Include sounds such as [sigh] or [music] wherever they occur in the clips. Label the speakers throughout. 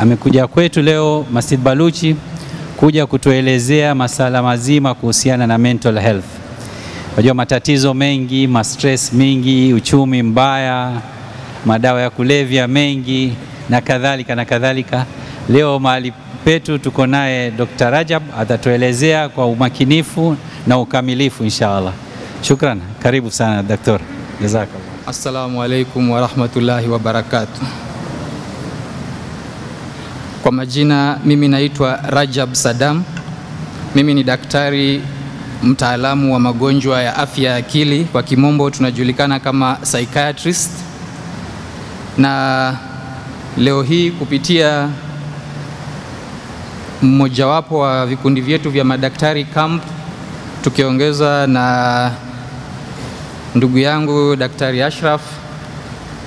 Speaker 1: amekuja kwetu leo Masjid Baluchi kuja kutuelezea masala mazima kuhusiana na mental health. Unajua matatizo mengi, ma stress mingi, uchumi mbaya, madawa ya kulevya mengi na kadhalika na kadhalika. Leo mahali petu tuko naye Dr. Rajab atatuelezea kwa umakinifu na ukamilifu inshallah. Shukran, karibu sana daktari. Jazakallah.
Speaker 2: Assalamu alaikum warahmatullahi wabarakatuh. Kwa majina mimi naitwa Rajab Sadam. Mimi ni daktari mtaalamu wa magonjwa ya afya ya akili, kwa kimombo tunajulikana kama psychiatrist, na leo hii kupitia mmojawapo wa vikundi vyetu vya madaktari camp, tukiongeza na ndugu yangu Daktari Ashraf,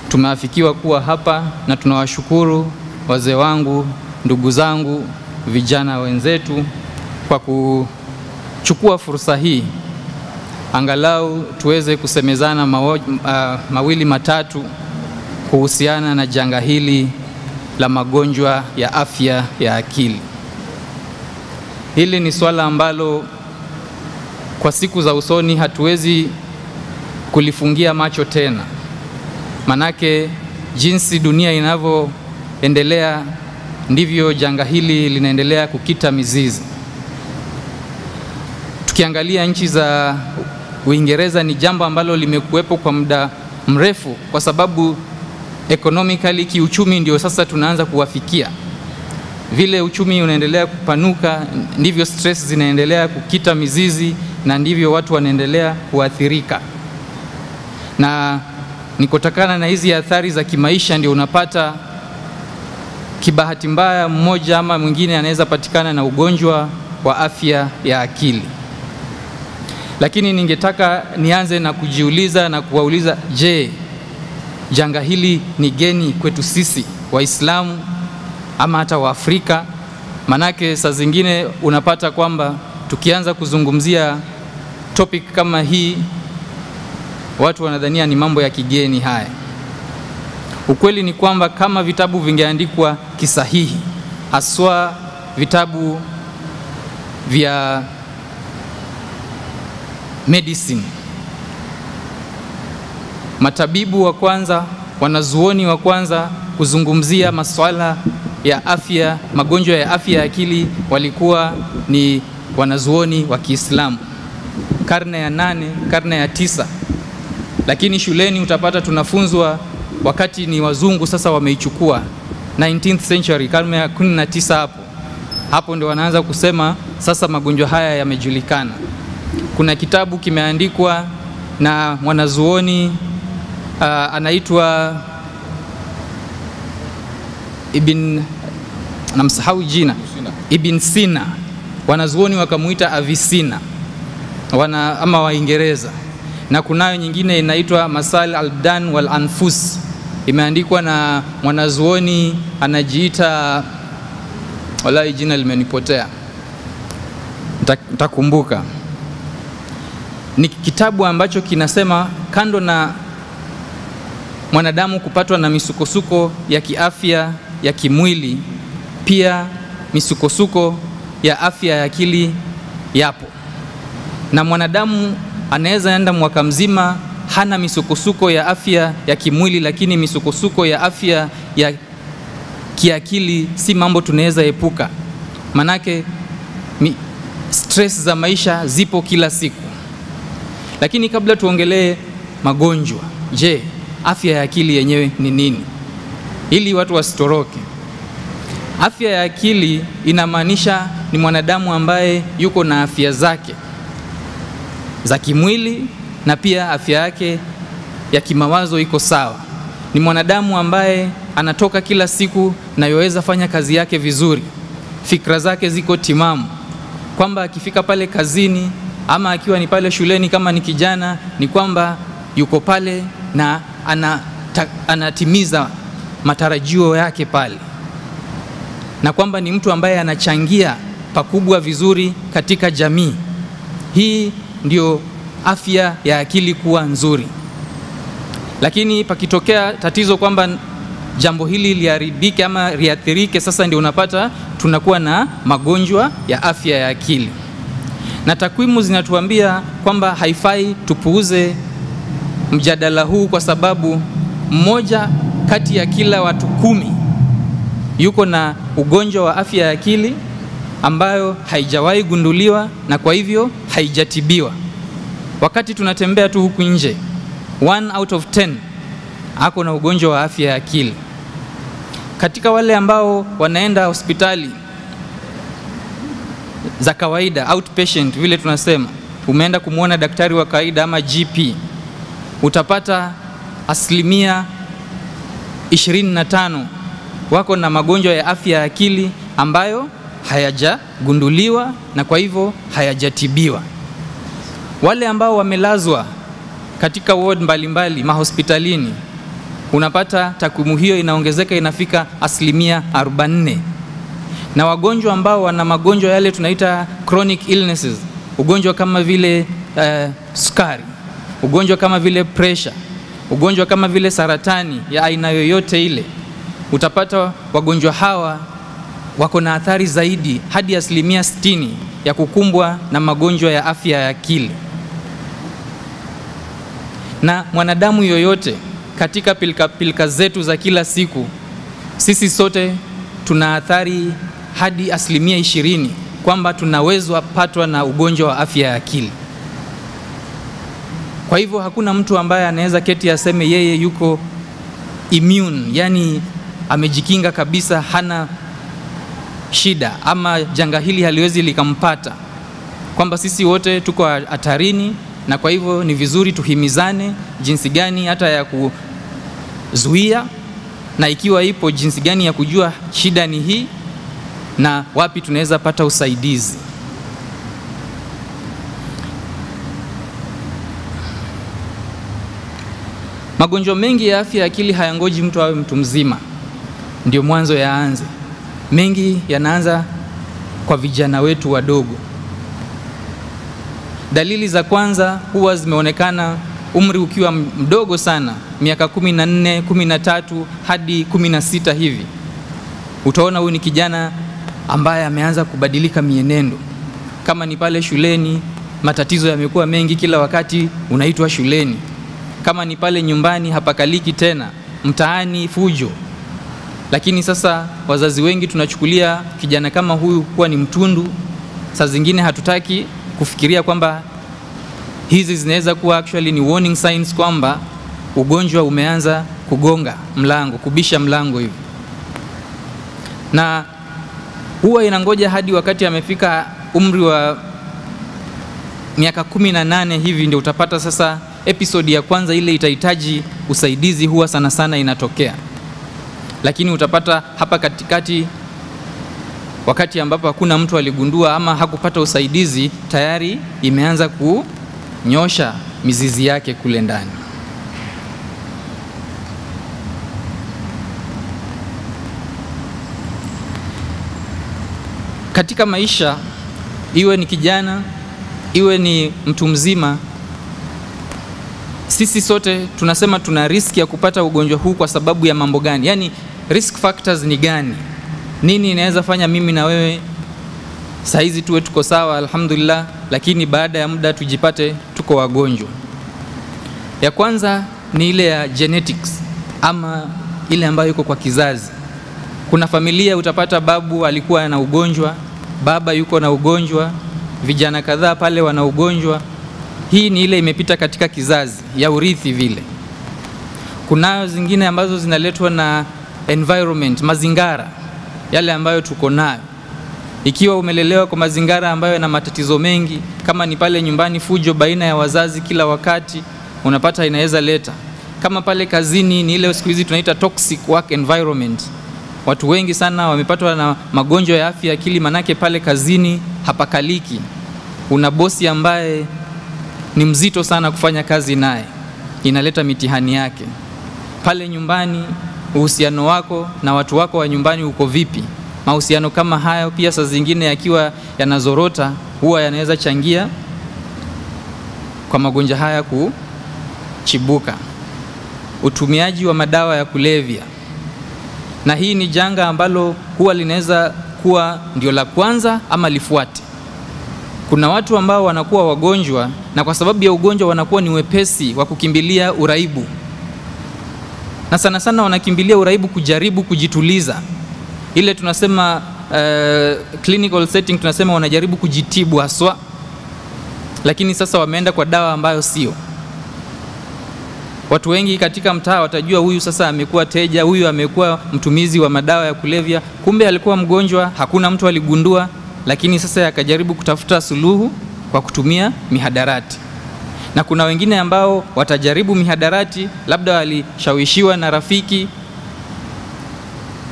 Speaker 2: tumeafikiwa kuwa hapa na tunawashukuru wazee wangu, ndugu zangu, vijana wenzetu kwa kuchukua fursa hii angalau tuweze kusemezana mawo, uh, mawili matatu kuhusiana na janga hili la magonjwa ya afya ya akili. Hili ni swala ambalo kwa siku za usoni hatuwezi kulifungia macho tena, manake jinsi dunia inavyoendelea ndivyo janga hili linaendelea kukita mizizi. Tukiangalia nchi za Uingereza ni jambo ambalo limekuwepo kwa muda mrefu, kwa sababu economically, kiuchumi, ndio sasa tunaanza kuwafikia. Vile uchumi unaendelea kupanuka, ndivyo stress zinaendelea kukita mizizi na ndivyo watu wanaendelea kuathirika na ni kutokana na hizi athari za kimaisha ndio unapata kibahati mbaya mmoja ama mwingine anaweza patikana na ugonjwa wa afya ya akili. Lakini ningetaka nianze na kujiuliza na kuwauliza, je, janga hili ni geni kwetu sisi Waislamu ama hata Waafrika? Manake saa zingine unapata kwamba tukianza kuzungumzia topic kama hii watu wanadhania ni mambo ya kigeni haya. Ukweli ni kwamba kama vitabu vingeandikwa kisahihi, haswa vitabu vya medicine, matabibu wa kwanza, wanazuoni wa kwanza kuzungumzia masuala ya afya, magonjwa ya afya ya akili walikuwa ni wanazuoni wa Kiislamu. Karne ya nane, karne ya tisa. Lakini shuleni utapata tunafunzwa wakati ni wazungu sasa wameichukua 19th century, karne ya 19 hapo. Hapo ndio wanaanza kusema sasa magonjwa haya yamejulikana. Kuna kitabu kimeandikwa na mwanazuoni uh, anaitwa Ibn namsahau jina. Ibn Sina, wanazuoni wakamuita Avicenna. Wana ama Waingereza. Na kunayo nyingine inaitwa Masal albdan wal Anfus, imeandikwa na mwanazuoni anajiita, wallahi jina limenipotea, ntakumbuka. Ni kitabu ambacho kinasema kando na mwanadamu kupatwa na misukosuko ya kiafya ya kimwili, pia misukosuko ya afya ya akili yapo, na mwanadamu anaweza enda mwaka mzima hana misukosuko ya afya ya kimwili, lakini misukosuko ya afya ya kiakili si mambo tunaweza epuka, manake mi, stress za maisha zipo kila siku. Lakini kabla tuongelee magonjwa, je, afya ya akili yenyewe ni nini, ili watu wasitoroke? Afya ya akili inamaanisha ni mwanadamu ambaye yuko na afya zake za kimwili na pia afya yake ya kimawazo iko sawa. Ni mwanadamu ambaye anatoka kila siku na yoweza fanya kazi yake vizuri, fikra zake ziko timamu, kwamba akifika pale kazini ama akiwa ni pale shuleni, kama ni kijana, ni kwamba yuko pale na ana, ta, anatimiza matarajio yake pale, na kwamba ni mtu ambaye anachangia pakubwa vizuri katika jamii. Hii ndio afya ya akili kuwa nzuri. Lakini pakitokea tatizo kwamba jambo hili liharibike ama liathirike, sasa ndio unapata tunakuwa na magonjwa ya afya ya akili, na takwimu zinatuambia kwamba haifai tupuuze mjadala huu kwa sababu mmoja kati ya kila watu kumi yuko na ugonjwa wa afya ya akili ambayo haijawahi gunduliwa na kwa hivyo haijatibiwa. Wakati tunatembea tu huku nje, one out of 10 ako na ugonjwa wa afya ya akili. Katika wale ambao wanaenda hospitali za kawaida outpatient, vile tunasema, umeenda kumwona daktari wa kawaida ama GP, utapata asilimia 25 wako na magonjwa ya afya ya akili ambayo hayajagunduliwa na kwa hivyo hayajatibiwa. Wale ambao wamelazwa katika ward mbalimbali mahospitalini, unapata takwimu hiyo inaongezeka inafika asilimia 44, na wagonjwa ambao wana magonjwa yale tunaita chronic illnesses, ugonjwa kama vile uh, sukari, ugonjwa kama vile pressure, ugonjwa kama vile saratani ya aina yoyote ile, utapata wagonjwa hawa wako na athari zaidi hadi asilimia 60 ya kukumbwa na magonjwa ya afya ya akili. Na mwanadamu yoyote katika pilka pilika zetu za kila siku, sisi sote tuna athari hadi asilimia ishirini kwamba tunawezwa patwa na ugonjwa wa afya ya akili. Kwa hivyo hakuna mtu ambaye anaweza keti aseme yeye yuko immune, yani amejikinga kabisa, hana shida ama janga hili haliwezi likampata, kwamba sisi wote tuko hatarini, na kwa hivyo ni vizuri tuhimizane jinsi gani hata ya kuzuia, na ikiwa ipo jinsi gani ya kujua shida ni hii na wapi tunaweza pata usaidizi. Magonjwa mengi ya afya ya akili hayangoji mtu awe mtu mzima ndio mwanzo yaanze. Mengi yanaanza kwa vijana wetu wadogo. Dalili za kwanza huwa zimeonekana umri ukiwa mdogo sana, miaka kumi na nne, kumi na tatu hadi kumi na sita hivi. Utaona huyu ni kijana ambaye ameanza kubadilika mienendo. Kama ni pale shuleni, matatizo yamekuwa mengi, kila wakati unaitwa shuleni. Kama ni pale nyumbani, hapakaliki tena, mtaani fujo. Lakini sasa wazazi wengi tunachukulia kijana kama huyu kuwa ni mtundu. Saa zingine hatutaki kufikiria kwamba hizi zinaweza kuwa actually ni warning signs kwamba ugonjwa umeanza kugonga mlango, kubisha mlango hivi, na huwa inangoja hadi wakati amefika umri wa miaka kumi na nane hivi ndio utapata sasa episodi ya kwanza ile itahitaji usaidizi, huwa sana sana inatokea. Lakini utapata hapa katikati, wakati ambapo hakuna mtu aligundua ama hakupata usaidizi, tayari imeanza kunyosha mizizi yake kule ndani. Katika maisha, iwe ni kijana, iwe ni mtu mzima, sisi sote tunasema tuna riski ya kupata ugonjwa huu kwa sababu ya mambo gani? Yaani risk factors ni gani? Nini inaweza fanya mimi na wewe saizi tuwe tuko sawa alhamdulillah, lakini baada ya muda tujipate tuko wagonjwa? Ya kwanza ni ile ya genetics ama ile ambayo iko kwa kizazi. Kuna familia utapata babu alikuwa na ugonjwa, baba yuko na ugonjwa, vijana kadhaa pale wana ugonjwa. Hii ni ile imepita katika kizazi ya urithi vile. Kunayo zingine ambazo zinaletwa na environment, mazingara yale ambayo tuko nayo. Ikiwa umelelewa kwa mazingara ambayo yana matatizo mengi, kama ni pale nyumbani, fujo baina ya wazazi kila wakati, unapata inaweza leta. Kama pale kazini, ni ile siku hizi tunaita toxic work environment. Watu wengi sana wamepatwa na magonjwa ya afya ya akili, manake pale kazini hapakaliki. Una bosi ambaye ni mzito sana kufanya kazi naye, inaleta mitihani yake. Pale nyumbani, uhusiano wako na watu wako wa nyumbani uko vipi? Mahusiano kama hayo pia saa zingine yakiwa yanazorota, huwa yanaweza changia kwa magonjwa haya kuchibuka. Utumiaji wa madawa ya kulevya na hii ni janga ambalo huwa linaweza kuwa ndio la kwanza ama lifuate. Kuna watu ambao wanakuwa wagonjwa na kwa sababu ya ugonjwa wanakuwa ni wepesi wa kukimbilia uraibu, na sana sana wanakimbilia uraibu kujaribu kujituliza, ile tunasema uh, clinical setting tunasema wanajaribu kujitibu haswa, lakini sasa wameenda kwa dawa ambayo sio. Watu wengi katika mtaa watajua huyu sasa amekuwa teja, huyu amekuwa mtumizi wa madawa ya kulevya, kumbe alikuwa mgonjwa, hakuna mtu aligundua, lakini sasa akajaribu kutafuta suluhu kwa kutumia mihadarati. Na kuna wengine ambao watajaribu mihadarati, labda walishawishiwa na rafiki,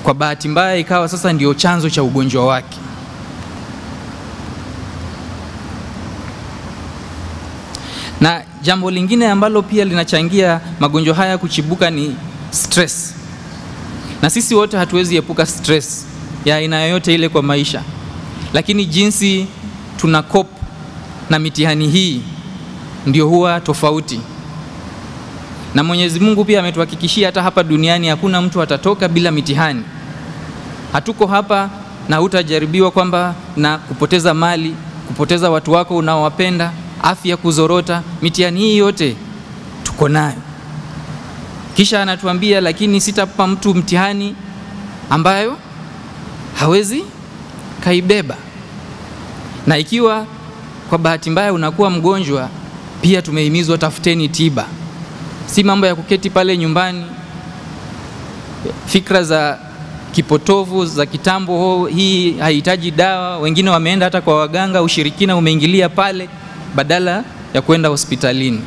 Speaker 2: kwa bahati mbaya ikawa sasa ndio chanzo cha ugonjwa wake. Na jambo lingine ambalo pia linachangia magonjwa haya kuchibuka ni stress, na sisi wote hatuwezi epuka stress ya aina yoyote ile kwa maisha, lakini jinsi tuna cope na mitihani hii ndio huwa tofauti. Na Mwenyezi Mungu pia ametuhakikishia hata hapa duniani hakuna mtu atatoka bila mitihani. Hatuko hapa na hutajaribiwa kwamba na kupoteza mali, kupoteza watu wako unaowapenda afya kuzorota. Mitihani hii yote tuko nayo, kisha anatuambia lakini sitapa mtu mtihani ambayo hawezi kaibeba. Na ikiwa kwa bahati mbaya unakuwa mgonjwa, pia tumehimizwa tafuteni tiba, si mambo ya kuketi pale nyumbani, fikra za kipotovu za kitambo, ho, hii haihitaji dawa. Wengine wameenda hata kwa waganga, ushirikina umeingilia pale badala ya kwenda hospitalini.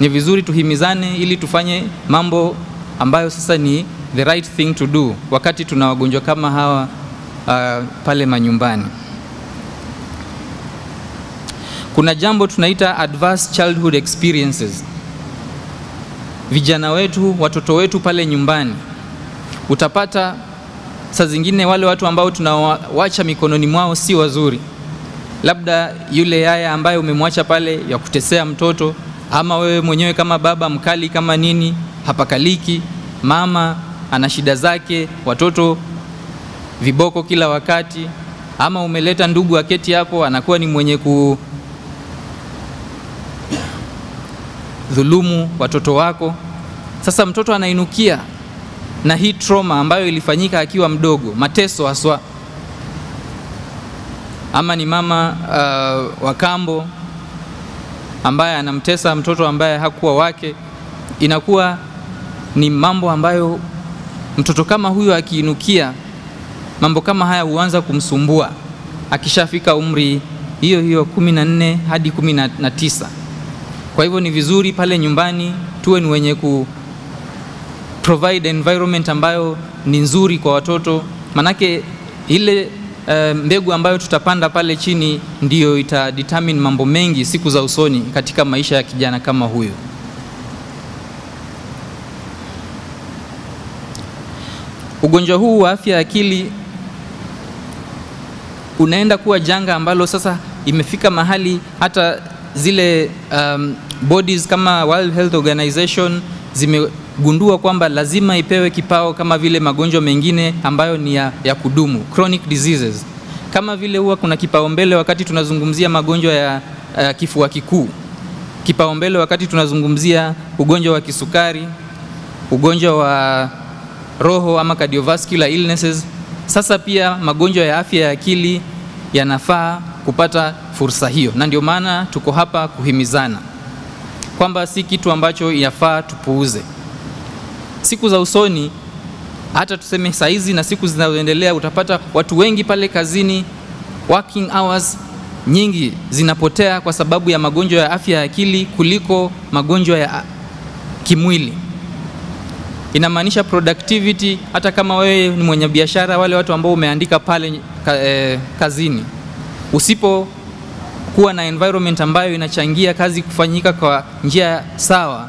Speaker 2: Ni vizuri tuhimizane ili tufanye mambo ambayo sasa ni the right thing to do wakati tuna wagonjwa kama hawa uh, pale manyumbani. Kuna jambo tunaita adverse childhood experiences. Vijana wetu, watoto wetu pale nyumbani, utapata saa zingine wale watu ambao tunawacha mikononi mwao si wazuri labda yule yaya ambaye umemwacha pale ya kutesea mtoto, ama wewe mwenyewe kama baba mkali kama nini, hapakaliki. Mama ana shida zake, watoto viboko kila wakati, ama umeleta ndugu aketi hapo, anakuwa ni mwenye kudhulumu watoto wako. Sasa mtoto anainukia na hii trauma ambayo ilifanyika akiwa mdogo, mateso haswa ama ni mama uh, wa kambo ambaye anamtesa mtoto ambaye hakuwa wake. Inakuwa ni mambo ambayo mtoto kama huyo akiinukia, mambo kama haya huanza kumsumbua akishafika umri hiyo hiyo kumi na nne hadi kumi na tisa. Kwa hivyo ni vizuri pale nyumbani tuwe ni wenye ku provide environment ambayo ni nzuri kwa watoto, manake ile Uh, mbegu ambayo tutapanda pale chini ndiyo ita determine mambo mengi siku za usoni katika maisha ya kijana kama huyo. Ugonjwa huu wa afya ya akili unaenda kuwa janga ambalo sasa imefika mahali hata zile um, bodies kama World Health Organization zimegundua kwamba lazima ipewe kipao kama vile magonjwa mengine ambayo ni ya, ya kudumu chronic diseases. Kama vile huwa kuna kipaumbele wakati tunazungumzia magonjwa ya, ya kifua kikuu, kipaumbele wakati tunazungumzia ugonjwa wa kisukari, ugonjwa wa roho ama cardiovascular illnesses. Sasa pia magonjwa ya afya ya akili yanafaa kupata fursa hiyo, na ndio maana tuko hapa kuhimizana kwamba si kitu ambacho inafaa tupuuze. Siku za usoni, hata tuseme saizi na siku zinazoendelea, utapata watu wengi pale kazini, working hours nyingi zinapotea kwa sababu ya magonjwa ya afya ya akili kuliko magonjwa ya kimwili. Inamaanisha productivity, hata kama wewe ni mwenye biashara, wale watu ambao umeandika pale eh, kazini, usipo kuwa na environment ambayo inachangia kazi kufanyika kwa njia sawa,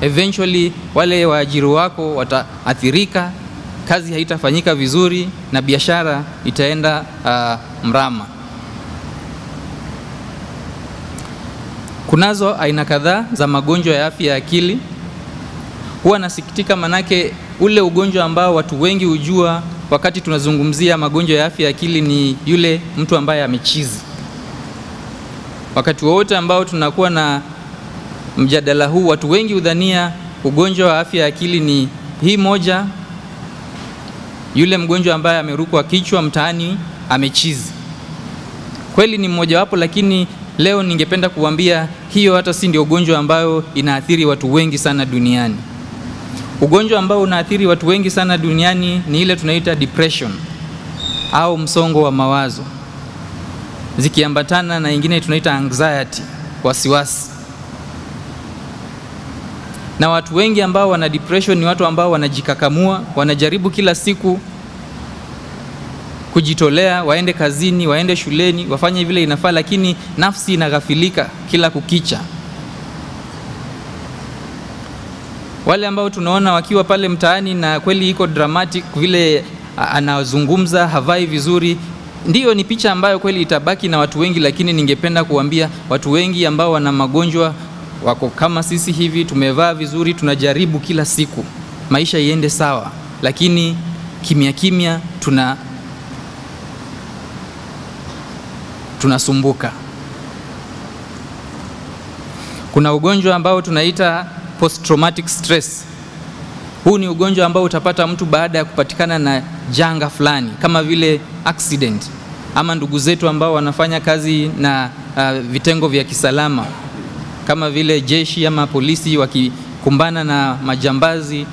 Speaker 2: eventually wale waajiri wako wataathirika, kazi haitafanyika vizuri na biashara itaenda uh, mrama. Kunazo aina kadhaa za magonjwa ya afya ya akili. Huwa nasikitika manake ule ugonjwa ambao watu wengi hujua wakati tunazungumzia magonjwa ya afya ya akili ni yule mtu ambaye amechizi. Wakati wowote ambao tunakuwa na mjadala huu, watu wengi hudhania ugonjwa wa afya ya akili ni hii moja, yule mgonjwa ambaye amerukwa kichwa mtaani amechizi. Kweli ni mmojawapo, lakini leo ningependa kuambia hiyo hata si ndio ugonjwa ambayo inaathiri watu wengi sana duniani. Ugonjwa ambao unaathiri watu wengi sana duniani ni ile tunaita depression au msongo wa mawazo, zikiambatana na ingine tunaita anxiety, wasiwasi. Na watu wengi ambao wana depression ni watu ambao wanajikakamua, wanajaribu kila siku kujitolea, waende kazini, waende shuleni, wafanye vile inafaa, lakini nafsi inaghafilika kila kukicha. Wale ambao tunaona wakiwa pale mtaani na kweli iko dramatic vile anazungumza, havai vizuri, ndiyo ni picha ambayo kweli itabaki na watu wengi, lakini ningependa kuambia watu wengi ambao wana magonjwa wako kama sisi hivi, tumevaa vizuri, tunajaribu kila siku maisha iende sawa, lakini kimya kimya tuna tunasumbuka. Kuna ugonjwa ambao tunaita post traumatic stress. Huu ni ugonjwa ambao utapata mtu baada ya kupatikana na janga fulani kama vile accident, ama ndugu zetu ambao wanafanya kazi na uh, vitengo vya kisalama kama vile jeshi ama polisi wakikumbana na majambazi.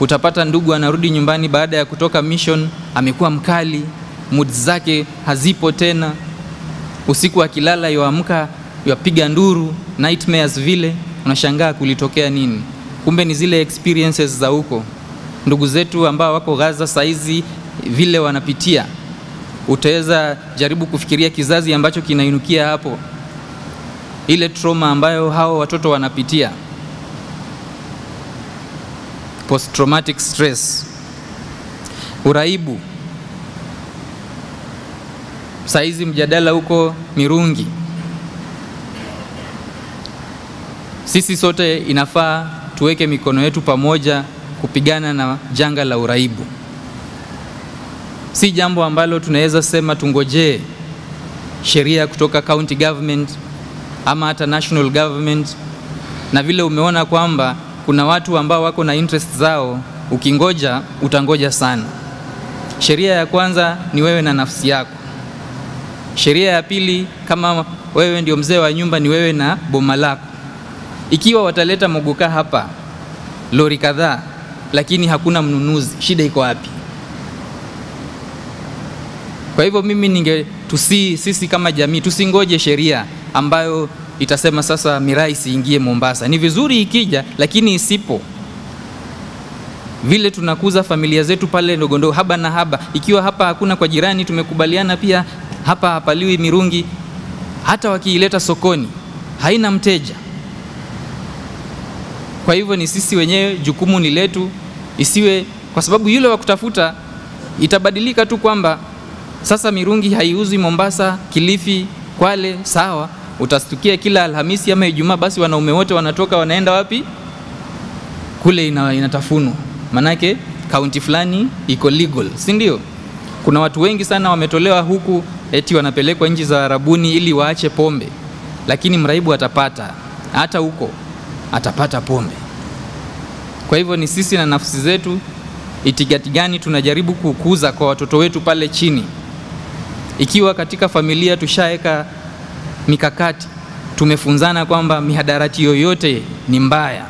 Speaker 2: Utapata ndugu anarudi nyumbani baada ya kutoka mission, amekuwa mkali, mood zake hazipo tena usiku akilala yoamka yapiga nduru nightmares, vile unashangaa kulitokea nini? Kumbe ni zile experiences za huko. Ndugu zetu ambao wako Gaza saizi vile wanapitia, utaweza jaribu kufikiria kizazi ambacho kinainukia hapo, ile trauma ambayo hao watoto wanapitia, post traumatic stress, uraibu Saizi mjadala huko mirungi. Sisi sote inafaa tuweke mikono yetu pamoja kupigana na janga la uraibu. Si jambo ambalo tunaweza sema tungojee sheria kutoka county government ama hata national government, na vile umeona kwamba kuna watu ambao wako na interest zao, ukingoja utangoja sana. Sheria ya kwanza ni wewe na nafsi yako. Sheria ya pili, kama wewe ndio mzee wa nyumba, ni wewe na boma lako. Ikiwa wataleta mogoka hapa lori kadhaa, lakini hakuna mnunuzi, shida iko wapi? Kwa hivyo mimi ninge tusi, sisi kama jamii tusingoje sheria ambayo itasema sasa miraa isiingie Mombasa. Ni vizuri ikija, lakini isipo vile tunakuza familia zetu pale ndogo ndogo, haba na haba. Ikiwa hapa hakuna kwa jirani, tumekubaliana pia hapa hapaliwi mirungi, hata wakiileta sokoni haina mteja. Kwa hivyo ni sisi wenyewe, jukumu ni letu, isiwe kwa sababu yule wa kutafuta itabadilika tu kwamba sasa mirungi haiuzwi Mombasa, Kilifi, Kwale. Sawa, utastukia kila Alhamisi ama Ijumaa, basi wanaume wote wanatoka wanaenda wapi? Kule ina, inatafunwa, manake kaunti fulani iko legal, si ndio? Kuna watu wengi sana wametolewa huku eti wanapelekwa nchi za Arabuni ili waache pombe, lakini mraibu atapata hata huko atapata pombe. Kwa hivyo ni sisi na nafsi zetu, itikadi gani tunajaribu kukuza kwa watoto wetu pale chini. Ikiwa katika familia tushaweka mikakati, tumefunzana kwamba mihadarati yoyote ni mbaya,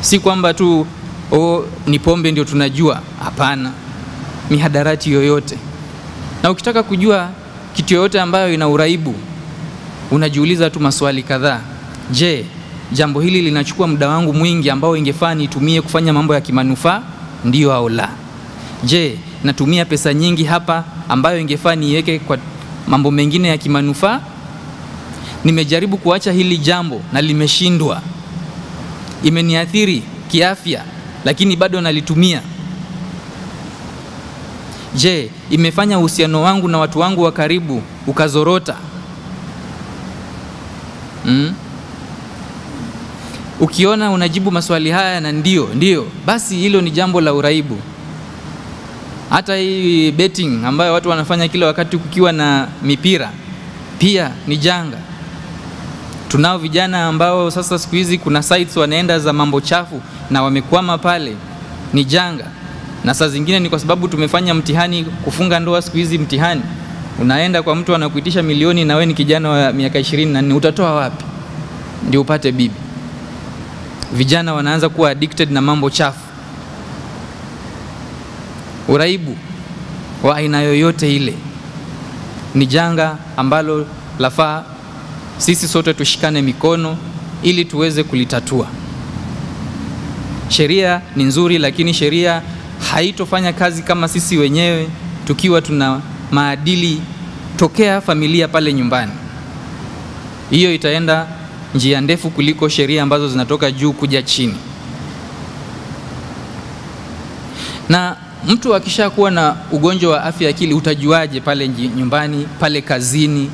Speaker 2: si kwamba tu oh, ni pombe ndio tunajua. Hapana, mihadarati yoyote. Na ukitaka kujua kitu yoyote ambayo ina uraibu, unajiuliza tu maswali kadhaa. Je, jambo hili linachukua muda wangu mwingi ambao ingefaa nitumie kufanya mambo ya kimanufaa, ndio au la? Je, natumia pesa nyingi hapa ambayo ingefaa niweke kwa mambo mengine ya kimanufaa? Nimejaribu kuacha hili jambo na limeshindwa, imeniathiri kiafya, lakini bado nalitumia. Je, imefanya uhusiano wangu na watu wangu wa karibu ukazorota? Mm? Ukiona unajibu maswali haya na ndio ndio, basi hilo ni jambo la uraibu. Hata hii betting ambayo watu wanafanya kila wakati kukiwa na mipira pia ni janga. Tunao vijana ambao sasa siku hizi kuna sites wanaenda za mambo chafu na wamekwama pale, ni janga. Na saa zingine ni kwa sababu tumefanya mtihani kufunga ndoa siku hizi mtihani. Unaenda kwa mtu anakuitisha milioni na wewe ni kijana wa miaka 24 utatoa wapi ndio upate bibi? Vijana wanaanza kuwa addicted na mambo chafu. Uraibu wa aina yoyote ile ni janga ambalo lafaa sisi sote tushikane mikono ili tuweze kulitatua. Sheria ni nzuri, lakini sheria haitofanya kazi kama sisi wenyewe tukiwa tuna maadili tokea familia pale nyumbani. Hiyo itaenda njia ndefu kuliko sheria ambazo zinatoka juu kuja chini. Na mtu akishakuwa na ugonjwa wa afya ya akili utajuaje? Pale nyumbani, pale kazini,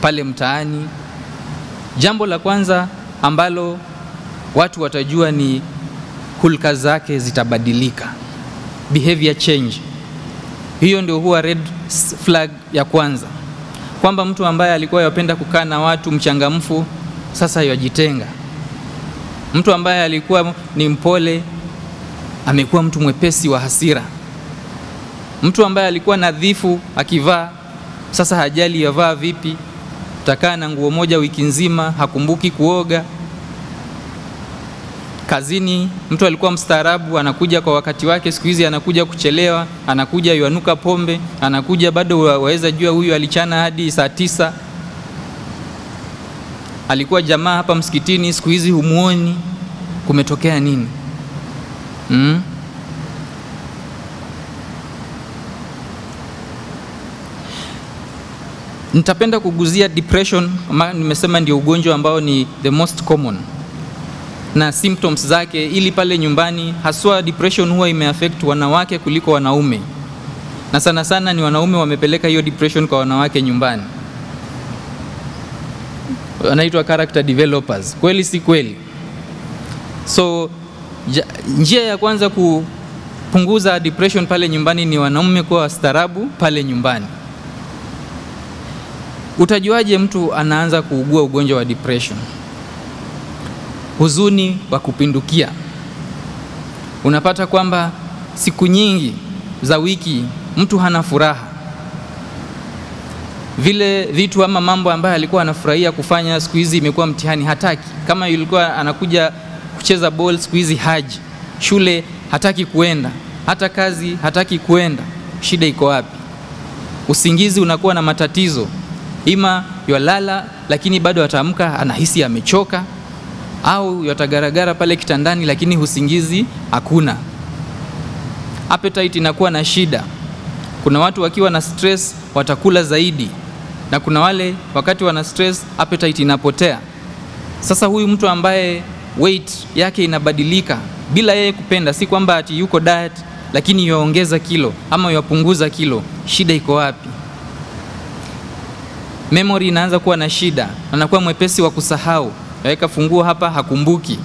Speaker 2: pale mtaani? Jambo la kwanza ambalo watu watajua ni hulka zake zitabadilika, behavior change. Hiyo ndio huwa red flag ya kwanza, kwamba mtu ambaye alikuwa yapenda kukaa na watu mchangamfu, sasa yajitenga. Mtu ambaye alikuwa ni mpole amekuwa mtu mwepesi wa hasira. Mtu ambaye alikuwa nadhifu akivaa, sasa hajali yavaa vipi, takaa na nguo moja wiki nzima, hakumbuki kuoga. Kazini mtu alikuwa mstaarabu, anakuja kwa wakati wake, siku hizi anakuja kuchelewa, anakuja yuanuka pombe, anakuja bado waweza jua huyu alichana hadi saa tisa. Alikuwa jamaa hapa msikitini, siku hizi humuoni. Kumetokea nini? Mm? Nitapenda kuguzia depression, kama nimesema ndio ugonjwa ambao ni the most common na symptoms zake, ili pale nyumbani, haswa depression huwa imeaffect wanawake kuliko wanaume, na sana sana ni wanaume wamepeleka hiyo depression kwa wanawake nyumbani, wanaitwa character developers. Kweli si kweli? So ja, njia ya kwanza kupunguza depression pale nyumbani ni wanaume kuwa wastaarabu pale nyumbani. Utajuaje mtu anaanza kuugua ugonjwa wa depression? Huzuni wa kupindukia. Unapata kwamba siku nyingi za wiki mtu hana furaha, vile vitu ama mambo ambayo alikuwa anafurahia kufanya siku hizi imekuwa mtihani, hataki. Kama ilikuwa anakuja kucheza ball, siku hizi haji. Shule hataki kuenda, hata kazi hataki kuenda. Shida iko wapi? Usingizi unakuwa na matatizo ima yalala lakini bado ataamka anahisi amechoka, au yatagaragara pale kitandani lakini usingizi hakuna. Appetite inakuwa na shida. Kuna watu wakiwa na stress watakula zaidi, na kuna wale wakati wana stress appetite inapotea. Sasa huyu mtu ambaye weight yake inabadilika bila yeye kupenda, si kwamba ati yuko diet, lakini yaongeza kilo ama yapunguza kilo, shida iko wapi? Memory inaanza kuwa na shida, anakuwa mwepesi wa kusahau. Aweka funguo hapa, hakumbuki.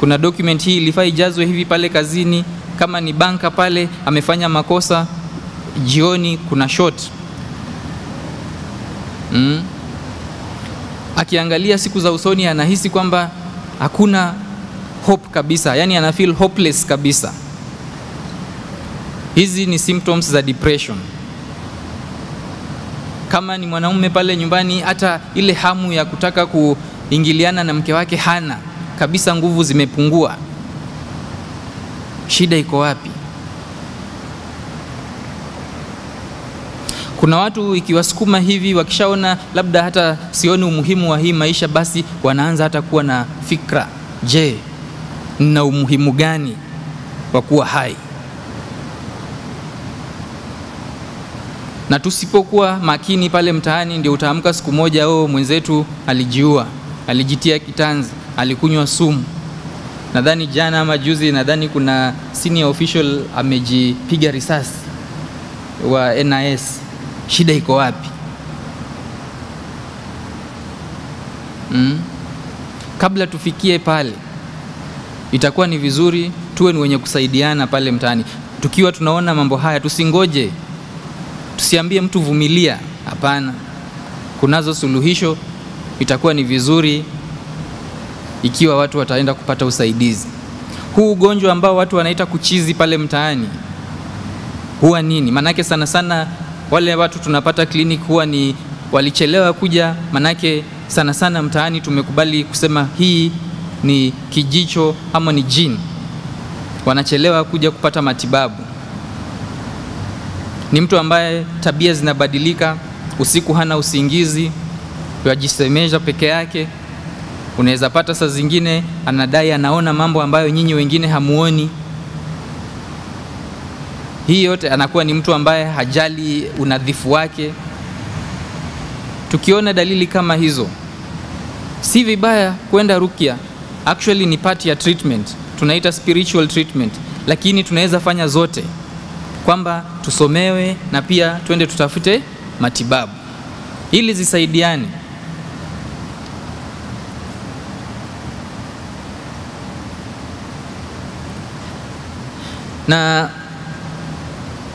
Speaker 2: Kuna document hii ilifaa ijazwe hivi pale kazini, kama ni banka pale amefanya makosa, jioni kuna short mm. Akiangalia siku za usoni anahisi kwamba hakuna hope kabisa, yani ana feel hopeless kabisa. Hizi ni symptoms za depression. Kama ni mwanaume pale nyumbani, hata ile hamu ya kutaka kuingiliana na mke wake hana kabisa, nguvu zimepungua. Shida iko wapi? Kuna watu ikiwasukuma hivi, wakishaona labda hata sioni umuhimu wa hii maisha, basi wanaanza hata kuwa na fikra, je, nina umuhimu gani wa kuwa hai? na tusipokuwa makini pale mtaani, ndio utaamka siku moja, oh, mwenzetu alijiua, alijitia kitanzi, alikunywa sumu. Nadhani jana ama juzi, nadhani kuna senior official amejipiga risasi wa NIS. Shida iko wapi? Mm. kabla tufikie pale, itakuwa ni vizuri tuwe ni wenye kusaidiana pale mtaani. Tukiwa tunaona mambo haya, tusingoje, tusiambie mtu vumilia. Hapana, kunazo suluhisho. Itakuwa ni vizuri ikiwa watu wataenda kupata usaidizi. Huu ugonjwa ambao watu wanaita kuchizi pale mtaani huwa nini? Manake sana sana wale watu tunapata clinic huwa ni walichelewa kuja, manake sana sana mtaani tumekubali kusema hii ni kijicho ama ni jini, wanachelewa kuja kupata matibabu. Ni mtu ambaye tabia zinabadilika, usiku hana usingizi, yajisemesha peke yake. Unaweza pata saa zingine anadai anaona mambo ambayo nyinyi wengine hamuoni. Hii yote anakuwa ni mtu ambaye hajali unadhifu wake. Tukiona dalili kama hizo, si vibaya kwenda rukia. Actually ni part ya treatment, tunaita spiritual treatment, lakini tunaweza fanya zote, kwamba tusomewe na pia twende tutafute matibabu ili zisaidiane. Na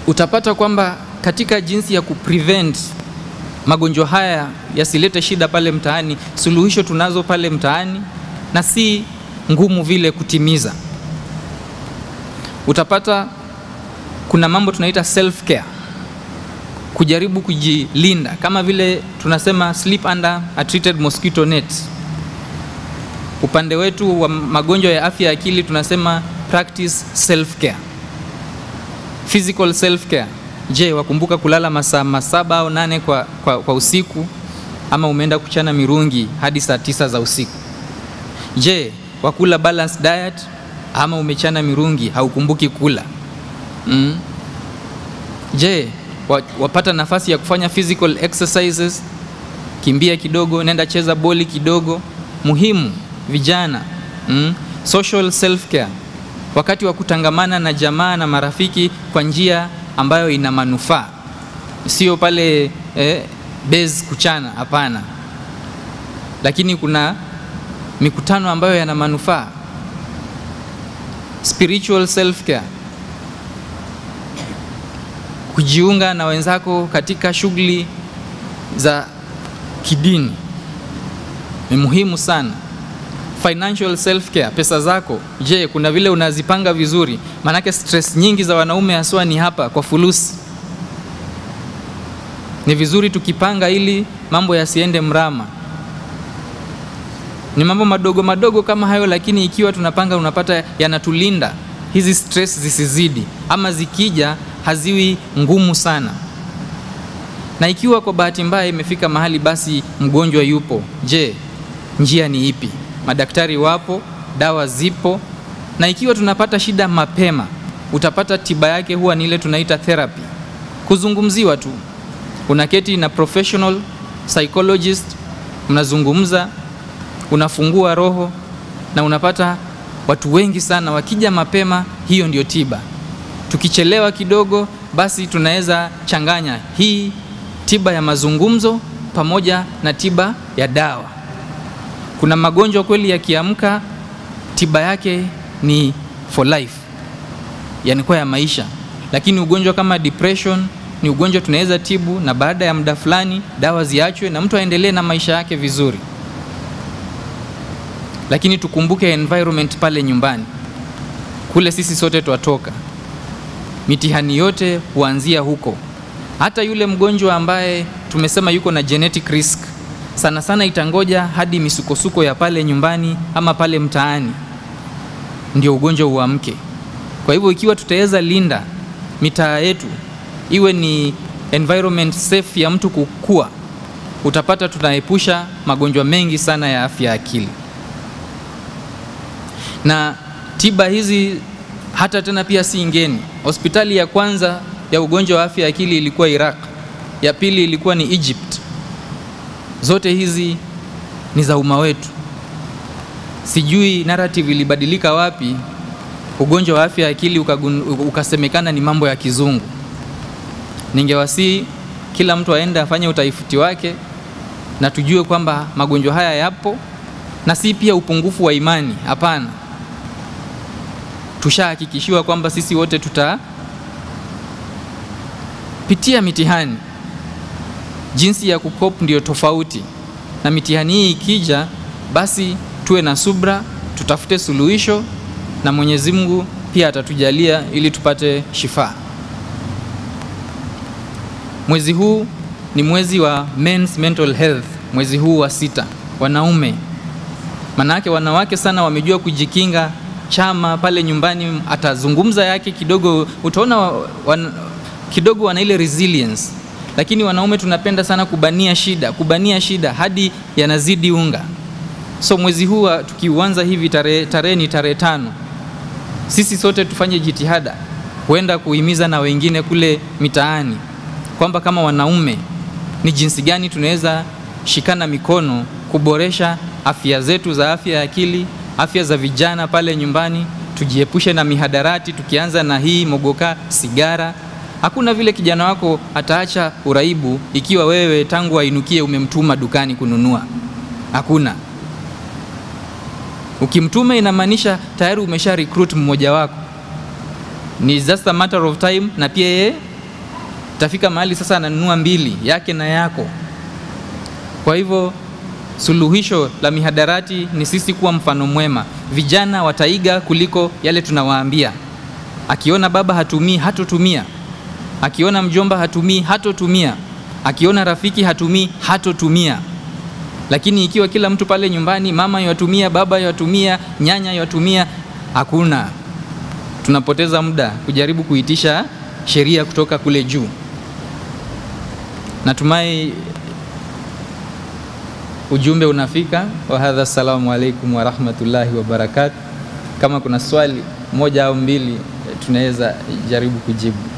Speaker 2: utapata kwamba katika jinsi ya kuprevent magonjwa haya yasilete shida pale mtaani, suluhisho tunazo pale mtaani na si ngumu vile kutimiza. Utapata kuna mambo tunaita self care, kujaribu kujilinda, kama vile tunasema sleep under a treated mosquito net. Upande wetu wa magonjwa ya afya ya akili tunasema practice self care. Physical self care. Je, wakumbuka kulala masaa masaba au nane kwa, kwa, kwa usiku ama umeenda kuchana mirungi hadi saa tisa za usiku? Je, wakula balanced diet ama umechana mirungi haukumbuki kula? Mm. Je, wapata nafasi ya kufanya physical exercises? Kimbia kidogo, nenda cheza boli kidogo. Muhimu vijana. Mm. Social self care wakati wa kutangamana na jamaa na marafiki kwa njia ambayo ina manufaa, sio pale eh, base kuchana. Hapana, lakini kuna mikutano ambayo yana manufaa. Spiritual self care, kujiunga na wenzako katika shughuli za kidini ni muhimu sana. Financial self care, pesa zako, je, kuna vile unazipanga vizuri? Maanake stress nyingi za wanaume haswa ni hapa kwa fulusi. Ni vizuri tukipanga ili mambo yasiende mrama. Ni mambo madogo madogo kama hayo, lakini ikiwa tunapanga, unapata yanatulinda hizi stress zisizidi, ama zikija haziwi ngumu sana. Na ikiwa kwa bahati mbaya imefika mahali basi mgonjwa yupo, je, njia ni ipi? Madaktari wapo, dawa zipo, na ikiwa tunapata shida mapema, utapata tiba yake huwa ni ile tunaita therapy, kuzungumziwa tu. Unaketi na professional psychologist, mnazungumza, unafungua roho, na unapata watu wengi sana wakija mapema, hiyo ndio tiba. Tukichelewa kidogo, basi tunaweza changanya hii tiba ya mazungumzo pamoja na tiba ya dawa. Kuna magonjwa kweli yakiamka, tiba yake ni for life, yani kwa ya maisha. Lakini ugonjwa kama depression ni ugonjwa tunaweza tibu, na baada ya muda fulani dawa ziachwe na mtu aendelee na maisha yake vizuri. Lakini tukumbuke environment pale nyumbani, kule sisi sote twatoka, mitihani yote huanzia huko. Hata yule mgonjwa ambaye tumesema yuko na genetic risk sana sana itangoja hadi misukosuko ya pale nyumbani ama pale mtaani ndio ugonjwa uamke. Kwa hivyo ikiwa tutaweza linda mitaa yetu iwe ni environment safe ya mtu kukua, utapata tunaepusha magonjwa mengi sana ya afya ya akili. Na tiba hizi hata tena pia si ngeni. Hospitali ya kwanza ya ugonjwa wa afya ya akili ilikuwa Iraq, ya pili ilikuwa ni Egypt. Zote hizi ni za umma wetu. Sijui narrative ilibadilika wapi, ugonjwa wa afya ya akili ukasemekana ni mambo ya kizungu. Ningewasihi kila mtu aende afanye utaifuti wake na tujue kwamba magonjwa haya yapo na si pia upungufu wa imani. Hapana, tushahakikishiwa kwamba sisi wote tutapitia mitihani. Jinsi ya kukop ndio tofauti, na mitihani hii ikija, basi tuwe na subra, tutafute suluhisho, na Mwenyezi Mungu pia atatujalia ili tupate shifa. Mwezi huu ni mwezi wa men's mental health, mwezi huu wa sita, wanaume. Manake wanawake sana wamejua kujikinga. Chama pale nyumbani atazungumza yake kidogo, utaona wan, kidogo wana ile resilience, lakini wanaume tunapenda sana kubania shida, kubania shida hadi yanazidi unga. So mwezi huu tukiuanza hivi tarehe tare ni tarehe tano, sisi sote tufanye jitihada huenda kuhimiza na wengine kule mitaani kwamba kama wanaume ni jinsi gani tunaweza shikana mikono kuboresha afya zetu za afya ya akili, afya za vijana pale nyumbani, tujiepushe na mihadarati, tukianza na hii mogoka, sigara. Hakuna vile kijana wako ataacha uraibu ikiwa wewe tangu ainukie umemtuma dukani kununua. Hakuna. Ukimtuma inamaanisha tayari umesha recruit mmoja wako, ni just a matter of time, na pia yeye tafika mahali sasa ananunua mbili yake na yako. Kwa hivyo suluhisho la mihadarati ni sisi kuwa mfano mwema. Vijana wataiga kuliko yale tunawaambia. Akiona baba hatumii, hatotumia. Akiona mjomba hatumii, hatotumia. Akiona rafiki hatumii, hatotumia. Lakini ikiwa kila mtu pale nyumbani, mama yatumia, baba yatumia, nyanya yatumia, hakuna. Tunapoteza muda kujaribu kuitisha sheria kutoka kule juu. Natumai ujumbe unafika. wa hadha, assalamu alaikum warahmatullahi wabarakatu. Kama kuna swali moja au mbili tunaweza jaribu kujibu.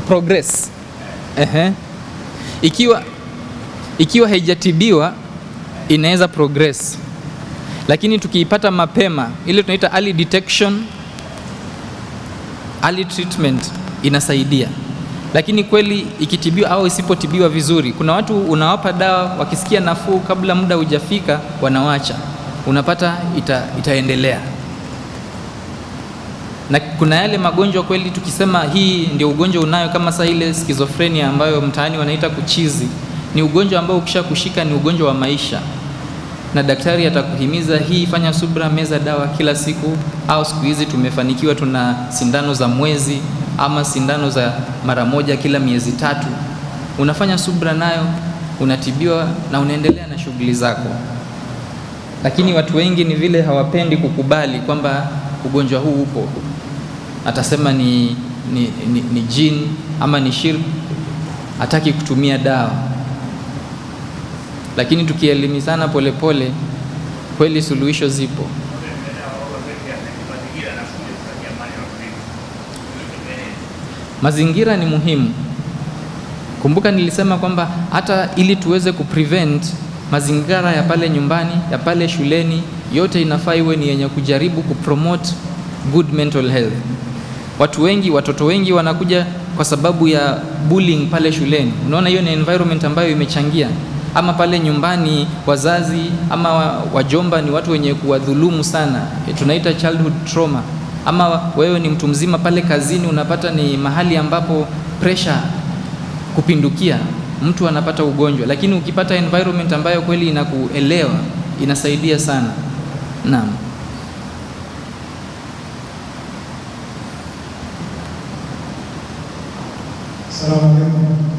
Speaker 2: Kuprogress. Ehe, ikiwa ikiwa haijatibiwa inaweza progress, lakini tukiipata mapema, ile tunaita early detection, early treatment inasaidia. Lakini kweli ikitibiwa au isipotibiwa vizuri, kuna watu unawapa dawa wakisikia nafuu, kabla muda hujafika wanawacha, unapata ita, itaendelea. Na kuna yale magonjwa kweli, tukisema hii ndio ugonjwa unayo, kama saa ile schizophrenia ambayo mtaani wanaita kuchizi, ni ugonjwa ambao ukisha kushika ni ugonjwa wa maisha, na daktari atakuhimiza hii, fanya subra, meza dawa kila siku, au siku hizi tumefanikiwa, tuna sindano za mwezi ama sindano za mara moja kila miezi tatu. Unafanya subra nayo, unatibiwa na unaendelea na shughuli zako. Lakini watu wengi ni vile hawapendi kukubali kwamba ugonjwa huu upo, atasema ni, ni, ni, ni jini ama ni shirk, hataki kutumia dawa. Lakini tukielimizana polepole, kweli suluhisho zipo. Mazingira ni muhimu. Kumbuka nilisema kwamba hata ili tuweze kuprevent mazingira ya pale nyumbani, ya pale shuleni, yote inafaa iwe ni yenye kujaribu kupromote good mental health. Watu wengi, watoto wengi wanakuja kwa sababu ya bullying pale shuleni. Unaona, hiyo ni environment ambayo imechangia. Ama pale nyumbani, wazazi ama wajomba ni watu wenye kuwadhulumu sana, tunaita childhood trauma ama wewe ni mtu mzima pale kazini, unapata ni mahali ambapo pressure kupindukia, mtu anapata ugonjwa. Lakini ukipata environment ambayo kweli inakuelewa, inasaidia sana. Naam.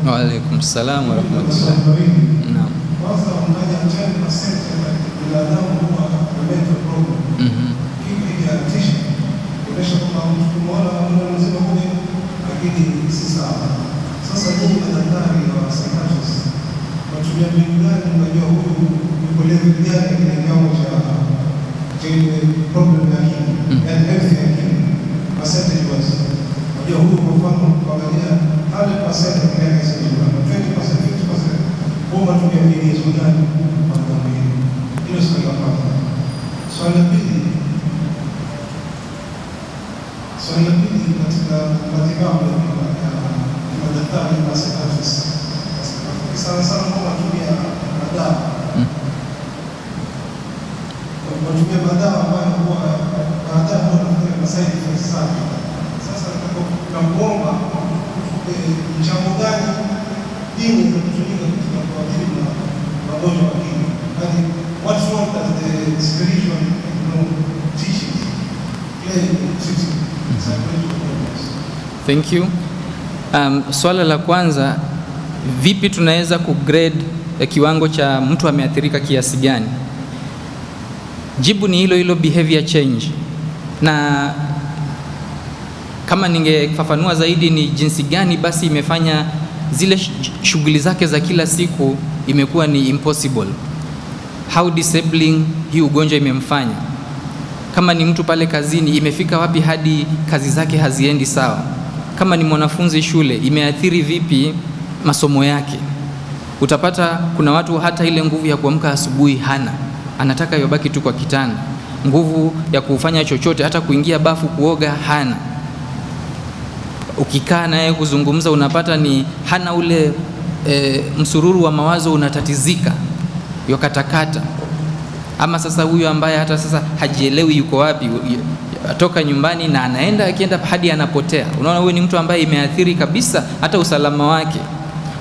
Speaker 2: Wa alaikum wa rahmatullah. Naam.
Speaker 3: Kwanza unaja 10% binadamu huwa na mental problem.
Speaker 2: Mhm.
Speaker 3: Lakini si sawa. Sasa wa psychiatrist watumia mbinu gani mnajua huyu akili, yaani health ya akili, percentage wise. Unajua huyu kwa mfano kuangalia 100% ya kile kisicho 20% 50% huwa wanatumia vigezo gani kwa kuangalia. Hilo swali la kwanza. Swali la pili Swali la pili katika matibabu ya madaktari na psychiatrist, sana sana huwa wanatumia madawa wanatumia madawa ambayo huwa baadaye huwa wanatumia masaidi effects sana. Sasa tunamuomba mchango gani dini zinatumika katika kuadhibu na magonjwa ya akili, yaani what's wrong that the spiritual you know, teachings play in treating psychological problems.
Speaker 2: Thank you. Um, swala la kwanza, vipi tunaweza kugrade ya kiwango cha mtu ameathirika kiasi gani? Jibu ni hilo hilo behavior change, na kama ningefafanua zaidi ni jinsi gani basi imefanya zile shughuli zake za kila siku imekuwa ni impossible. How disabling hii ugonjwa imemfanya. Kama ni mtu pale kazini, imefika wapi hadi kazi zake haziendi sawa? Kama ni mwanafunzi shule, imeathiri vipi masomo yake? Utapata kuna watu hata ile nguvu ya kuamka asubuhi hana, anataka yobaki tu kwa kitanda. Nguvu ya kufanya chochote, hata kuingia bafu kuoga hana. Ukikaa naye kuzungumza, unapata ni hana ule e, msururu wa mawazo unatatizika, yokatakata ama sasa huyu ambaye hata sasa hajielewi yuko wapi, toka atoka nyumbani na anaenda akienda hadi anapotea. Unaona, huyu ni mtu ambaye imeathiri kabisa hata usalama wake.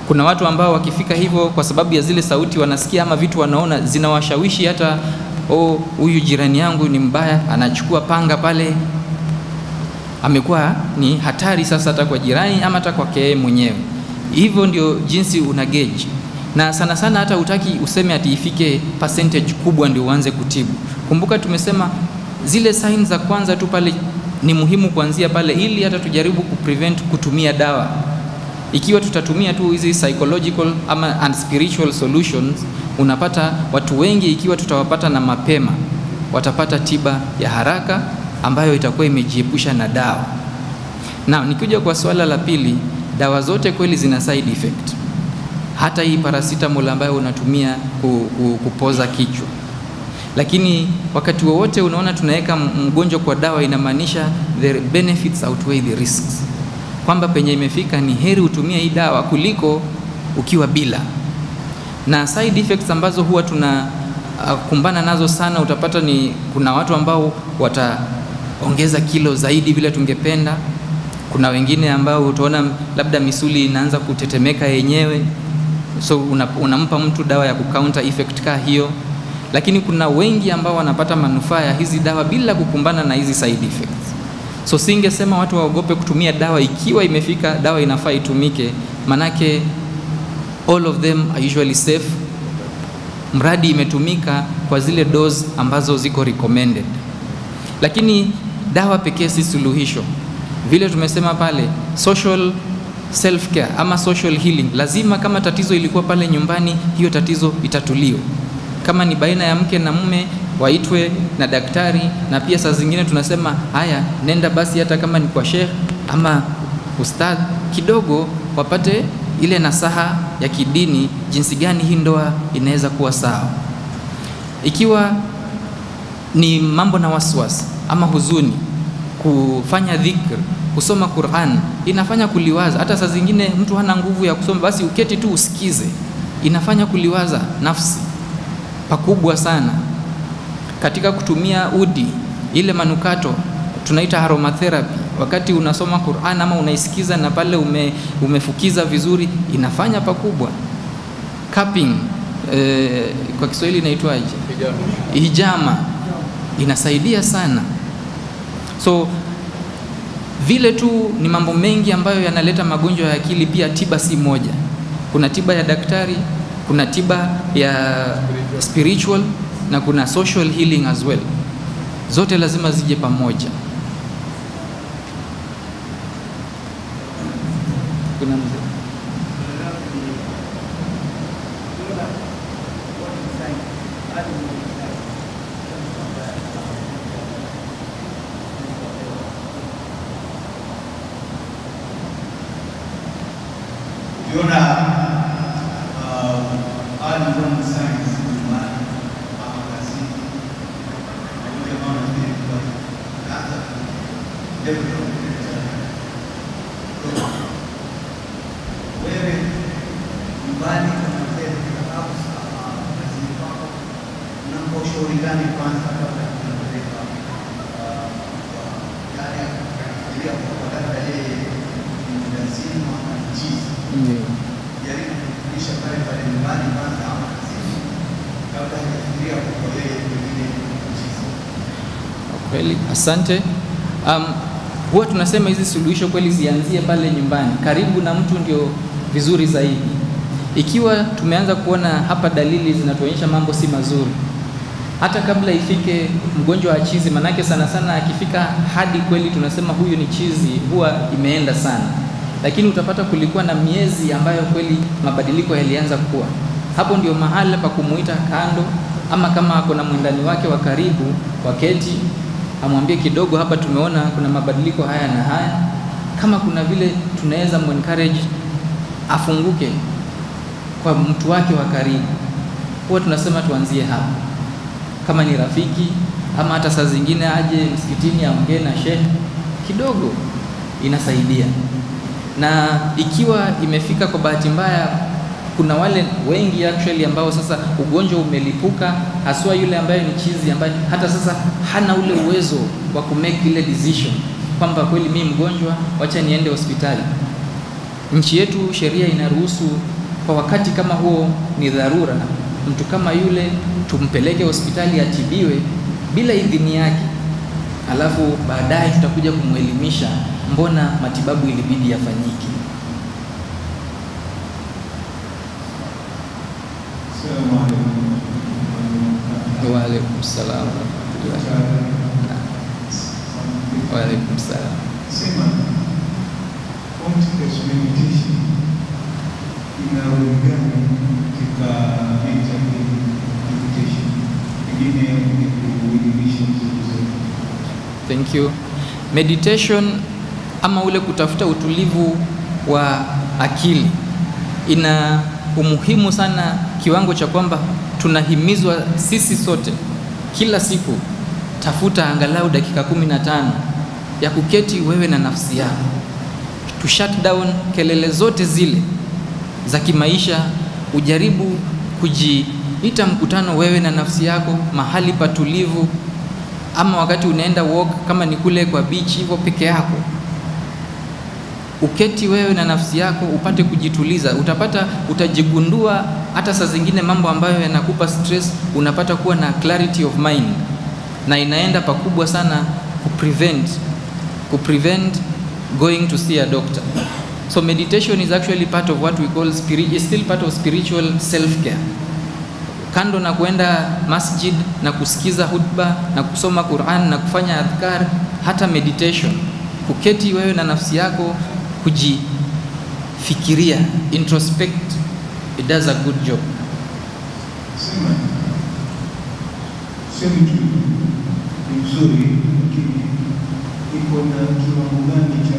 Speaker 2: Kuna watu ambao wakifika hivyo kwa sababu ya zile sauti wanasikia ama vitu wanaona zinawashawishi hata oh, huyu jirani yangu ni mbaya, anachukua panga pale, amekuwa ni hatari sasa hata kwa jirani ama hata kwake mwenyewe. Hivyo ndio jinsi una gauge, na sana sana hata utaki useme ati ifike percentage kubwa ndio uanze kutibu. Kumbuka tumesema zile signs za kwanza tu pale ni muhimu kuanzia pale, ili hata tujaribu kuprevent kutumia dawa. Ikiwa tutatumia tu hizi psychological ama and spiritual solutions, unapata watu wengi, ikiwa tutawapata na mapema, watapata tiba ya haraka ambayo itakuwa imejiepusha na dawa. Na nikija kwa swala la pili, dawa zote kweli zina side effect. Hata hii paracetamol ambayo unatumia ku, ku, kupoza kichwa, lakini wakati wowote unaona tunaweka mgonjwa kwa dawa, inamaanisha the benefits outweigh the risks, kwamba penye imefika ni heri utumie hii dawa kuliko ukiwa bila. Na side effects ambazo huwa tunakumbana uh, nazo sana, utapata ni kuna watu ambao wataongeza kilo zaidi vile tungependa. Kuna wengine ambao utaona labda misuli inaanza kutetemeka yenyewe, so una, unampa mtu dawa ya kukounter effect ka hiyo, lakini kuna wengi ambao wanapata manufaa ya hizi dawa bila kukumbana na hizi side effects. So singesema watu waogope kutumia dawa ikiwa imefika dawa inafaa itumike, manake all of them are usually safe mradi imetumika kwa zile dose ambazo ziko recommended. Lakini dawa pekee si suluhisho. Vile tumesema pale, social self care ama social healing, lazima kama tatizo ilikuwa pale nyumbani, hiyo tatizo itatuliwa. Kama ni baina ya mke na mume, waitwe na daktari, na pia saa zingine tunasema haya, nenda basi, hata kama ni kwa sheikh ama ustadh, kidogo wapate ile nasaha ya kidini, jinsi gani hii ndoa inaweza kuwa sawa. Ikiwa ni mambo na waswasi ama huzuni, kufanya dhikr, kusoma Qur'an inafanya kuliwaza. Hata saa zingine mtu hana nguvu ya kusoma, basi uketi tu usikize, inafanya kuliwaza nafsi pakubwa sana. Katika kutumia udi, ile manukato tunaita aromatherapy, wakati unasoma Qur'an ama unaisikiza na pale ume, umefukiza vizuri, inafanya pakubwa. Cupping eh, kwa Kiswahili inaitwaje? Hijama inasaidia sana. So vile tu ni mambo mengi ambayo yanaleta magonjwa ya akili. Pia tiba si moja, kuna tiba ya daktari, kuna tiba ya spiritual na kuna social healing as well. Zote lazima zije pamoja. Kuna mzee
Speaker 4: ukiona alivyoa science nyumbani ama kazini, nakuja kama nafikiri kuwa hata develop wewe nyumbani kama mzee au gani kwanza kabla ya kupeleka ah, kwa yaani akafikiria kwa labda yeye ni mlazimu ama ni chizi jaribu kufundisha pale pale nyumbani kwanza ama kazini kabla hajafikiria kwa yeye pengine ni chizi.
Speaker 2: Kweli, asante. Um, huwa tunasema hizi suluhisho kweli zianzie pale nyumbani, karibu na mtu ndio vizuri zaidi. Ikiwa tumeanza kuona hapa dalili zinatuonyesha mambo si mazuri, hata kabla ifike mgonjwa wa chizi, manake sana sana akifika hadi kweli tunasema huyu ni chizi, huwa imeenda sana, lakini utapata kulikuwa na miezi ambayo kweli mabadiliko yalianza kuwa. Hapo ndio mahali pa kumuita kando, ama kama ako na mwendani wake wa karibu, wa keti amwambie kidogo, hapa tumeona kuna mabadiliko haya na haya, kama kuna vile tunaweza encourage afunguke kwa mtu wake wa karibu. Huwa tunasema tuanzie hapo, kama ni rafiki ama hata saa zingine aje msikitini aongee na shehe kidogo, inasaidia. Na ikiwa imefika kwa bahati mbaya, kuna wale wengi actually ambao sasa ugonjwa umelipuka, haswa yule ambaye ni chizi, ambaye hata sasa hana ule uwezo wa kumake ile decision kwamba kweli mimi mgonjwa, wacha niende hospitali. Nchi yetu sheria inaruhusu kwa wakati kama huo ni dharura, mtu kama yule tumpeleke hospitali atibiwe bila idhini yake, alafu baadaye tutakuja kumwelimisha mbona matibabu ilibidi yafanyike.
Speaker 3: Assalamu alaikum.
Speaker 2: Wa Waalaikumsalam. wa rahmatullah. Wa salam.
Speaker 3: Sema conscious meditation ina roli gani katika mental education, Pengine ni kuelimisha mzuri.
Speaker 2: Thank you. Meditation ama ule kutafuta utulivu wa akili ina umuhimu sana kiwango cha kwamba tunahimizwa sisi sote kila siku, tafuta angalau dakika kumi na tano ya kuketi wewe na nafsi yako, to shut down kelele zote zile za kimaisha, ujaribu kujiita mkutano wewe na nafsi yako mahali patulivu, ama wakati unaenda walk, kama ni kule kwa beach hivyo peke yako, uketi wewe na nafsi yako upate kujituliza. Utapata utajigundua hata saa zingine mambo ambayo yanakupa stress, unapata kuwa na clarity of mind, na inaenda pakubwa sana kuprevent kuprevent going to see a doctor. So meditation is actually part of what we call spirit, is still part of spiritual self care kando na kuenda masjid na kusikiza hutba na kusoma Qur'an na kufanya adhkar, hata meditation, kuketi wewe na nafsi yako kujifikiria, introspect, it does a good job.
Speaker 3: Na cha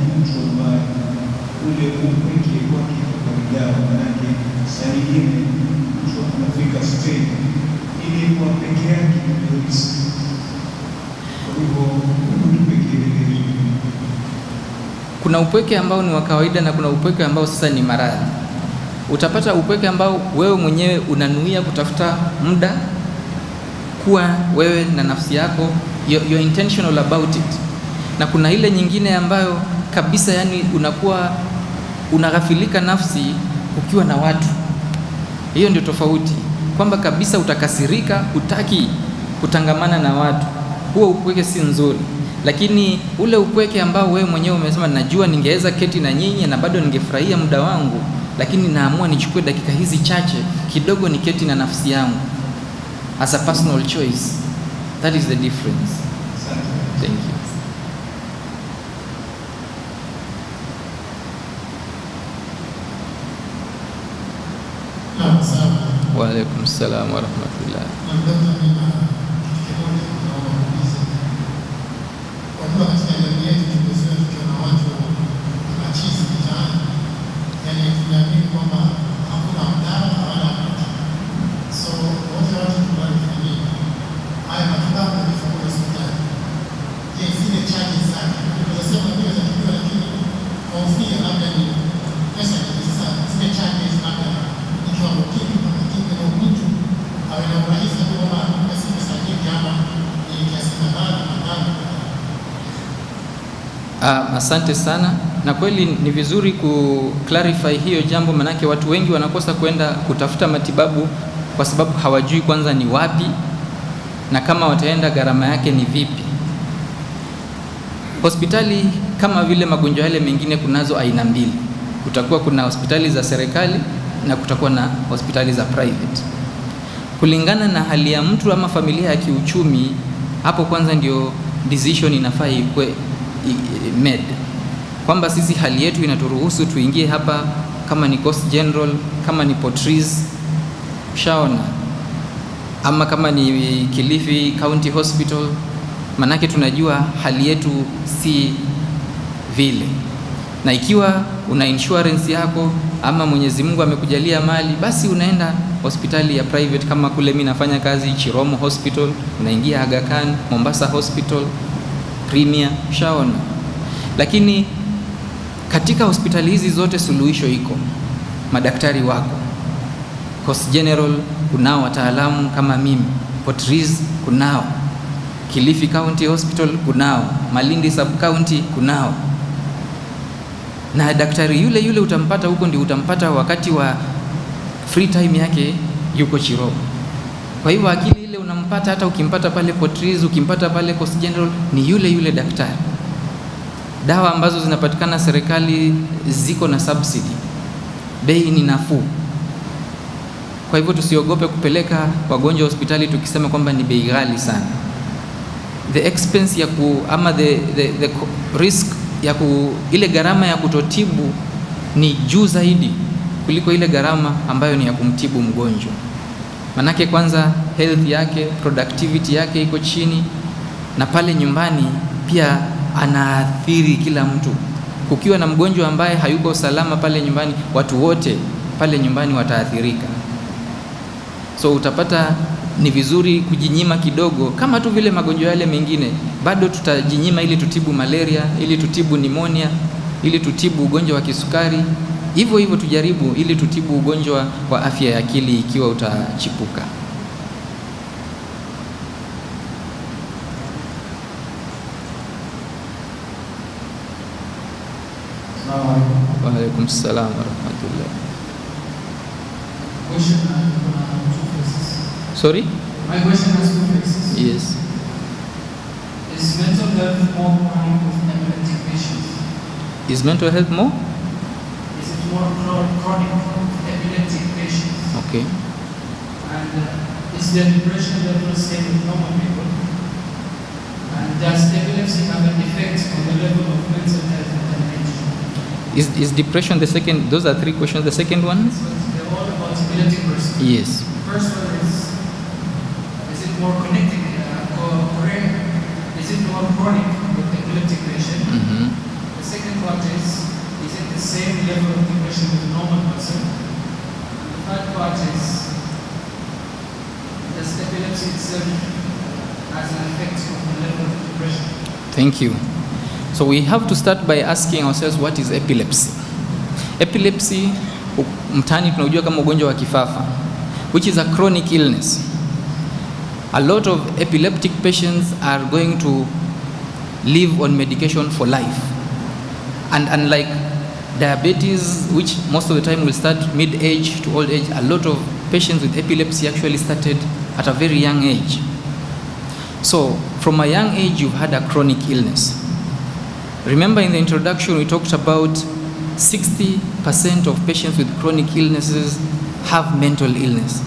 Speaker 2: Kuna upweke ambao ni wa kawaida na kuna upweke ambao sasa ni maradhi. Utapata upweke ambao wewe mwenyewe unanuia kutafuta muda kuwa wewe na nafsi yako, you're, you're intentional about it, na kuna ile nyingine ambayo kabisa, yani unakuwa unaghafilika nafsi ukiwa na watu. Hiyo ndio tofauti, kwamba kabisa utakasirika, hutaki kutangamana na watu. Huo upweke si nzuri, lakini ule upweke ambao wewe mwenyewe umesema, najua ningeweza keti na nyinyi na bado ningefurahia muda wangu, lakini naamua nichukue dakika hizi chache kidogo niketi na nafsi yangu as a personal choice. That is the difference. Thank you. Wa alaikum salam wa rahmatullah.
Speaker 5: Namtaka nina kitu kimoja naomba kuuliza. Wajua katika jamii yetu tumezoea tukiona watu machizi mitaani, yaani tunaamini kwamba hakuna mdawa wala mtu. So wote watu tunalifanyia haya matibabu yalifanywa hospitali. Je, zile charges zake tunasema ndio zatakiwa, lakini kahofia labda ni pesa nyingi sana, zile charges labda ni kiwango kipi, lakini na mtu awe na urahisi kwamba pesa pesa
Speaker 2: asante sana, na kweli ni vizuri ku clarify hiyo jambo, manake watu wengi wanakosa kwenda kutafuta matibabu kwa sababu hawajui kwanza ni wapi na kama wataenda gharama yake ni vipi. Hospitali kama vile magonjwa yale mengine, kunazo aina mbili. Kutakuwa kuna hospitali za serikali na kutakuwa na hospitali za private, kulingana na hali ya mtu ama familia ya kiuchumi. Hapo kwanza ndio decision inafaa ikwe made kwamba sisi hali yetu inaturuhusu tuingie hapa, kama ni Coast General, kama ni Potris, shaona ama kama ni Kilifi County Hospital, manake tunajua hali yetu si vile, na ikiwa una insurance yako ama Mwenyezi Mungu amekujalia mali, basi unaenda hospitali ya private kama kule mimi nafanya kazi Chiromo Hospital, unaingia Aga Khan, Mombasa Hospital, Premier, ushaona. Lakini katika hospitali hizi zote suluhisho iko, madaktari wako Coast General kunao wataalamu kama mimi, Potris kunao, Kilifi County Hospital kunao, Malindi Sub County kunao, na daktari yule yule utampata huko, ndio utampata wakati wa free time yake yuko Chiroo. Kwa hivyo akili ile unampata hata ukimpata pale Potriz, ukimpata pale Coast General, ni yule yule daktari. Dawa ambazo zinapatikana serikali ziko na subsidy, bei ni nafuu. Kwa hivyo tusiogope kupeleka wagonjwa hospitali tukisema kwamba ni bei ghali sana. The expense ya ku ama the, the, the risk ya ku, ile gharama ya kutotibu ni juu zaidi kuliko ile gharama ambayo ni ya kumtibu mgonjwa. Manake kwanza health yake, productivity yake iko chini, na pale nyumbani pia anaathiri kila mtu. Kukiwa na mgonjwa ambaye hayuko salama pale nyumbani, watu wote pale nyumbani wataathirika. So utapata ni vizuri kujinyima kidogo, kama tu vile magonjwa yale mengine, bado tutajinyima ili tutibu malaria, ili tutibu nimonia, ili tutibu ugonjwa wa kisukari. Hivyo hivyo tujaribu ili tutibu ugonjwa wa afya ya akili ikiwa utachipuka. Wa alaikum salam wa rahmatullah.
Speaker 5: Question has uh, two phases.
Speaker 2: Sorry?
Speaker 5: My question has two phases.
Speaker 2: Yes.
Speaker 5: Is mental health more chronic with epileptic patients?
Speaker 2: Is mental health more?
Speaker 5: Is it more chro- chronic with epileptic patients?
Speaker 2: Okay.
Speaker 5: And uh, is the depression level same with normal people? And does epilepsy have an effect on the level of mental health?
Speaker 2: Is, is depression the second? Those are three questions. The second one?
Speaker 5: So they're all about epileptic person.
Speaker 2: Yes.
Speaker 5: The first one is, is it more connected, uh, correct? Is it more chronic with epileptic patient?
Speaker 2: hmm
Speaker 5: The second part is, is it the same level of depression with a normal person? The third part is, does epilepsy itself has an effect on the level of depression?
Speaker 2: Thank you. So we have to start by asking ourselves what is epilepsy? Epilepsy mtani tunaujua kama ugonjwa wa kifafa which is a chronic illness. A lot of epileptic patients are going to live on medication for life. And unlike diabetes, which most of the time will start mid-age to old age, a lot of patients with epilepsy actually started at a very young age. So, from a young age, you've had a chronic illness. Remember in the introduction, we talked about 60% of patients with chronic illnesses have mental illness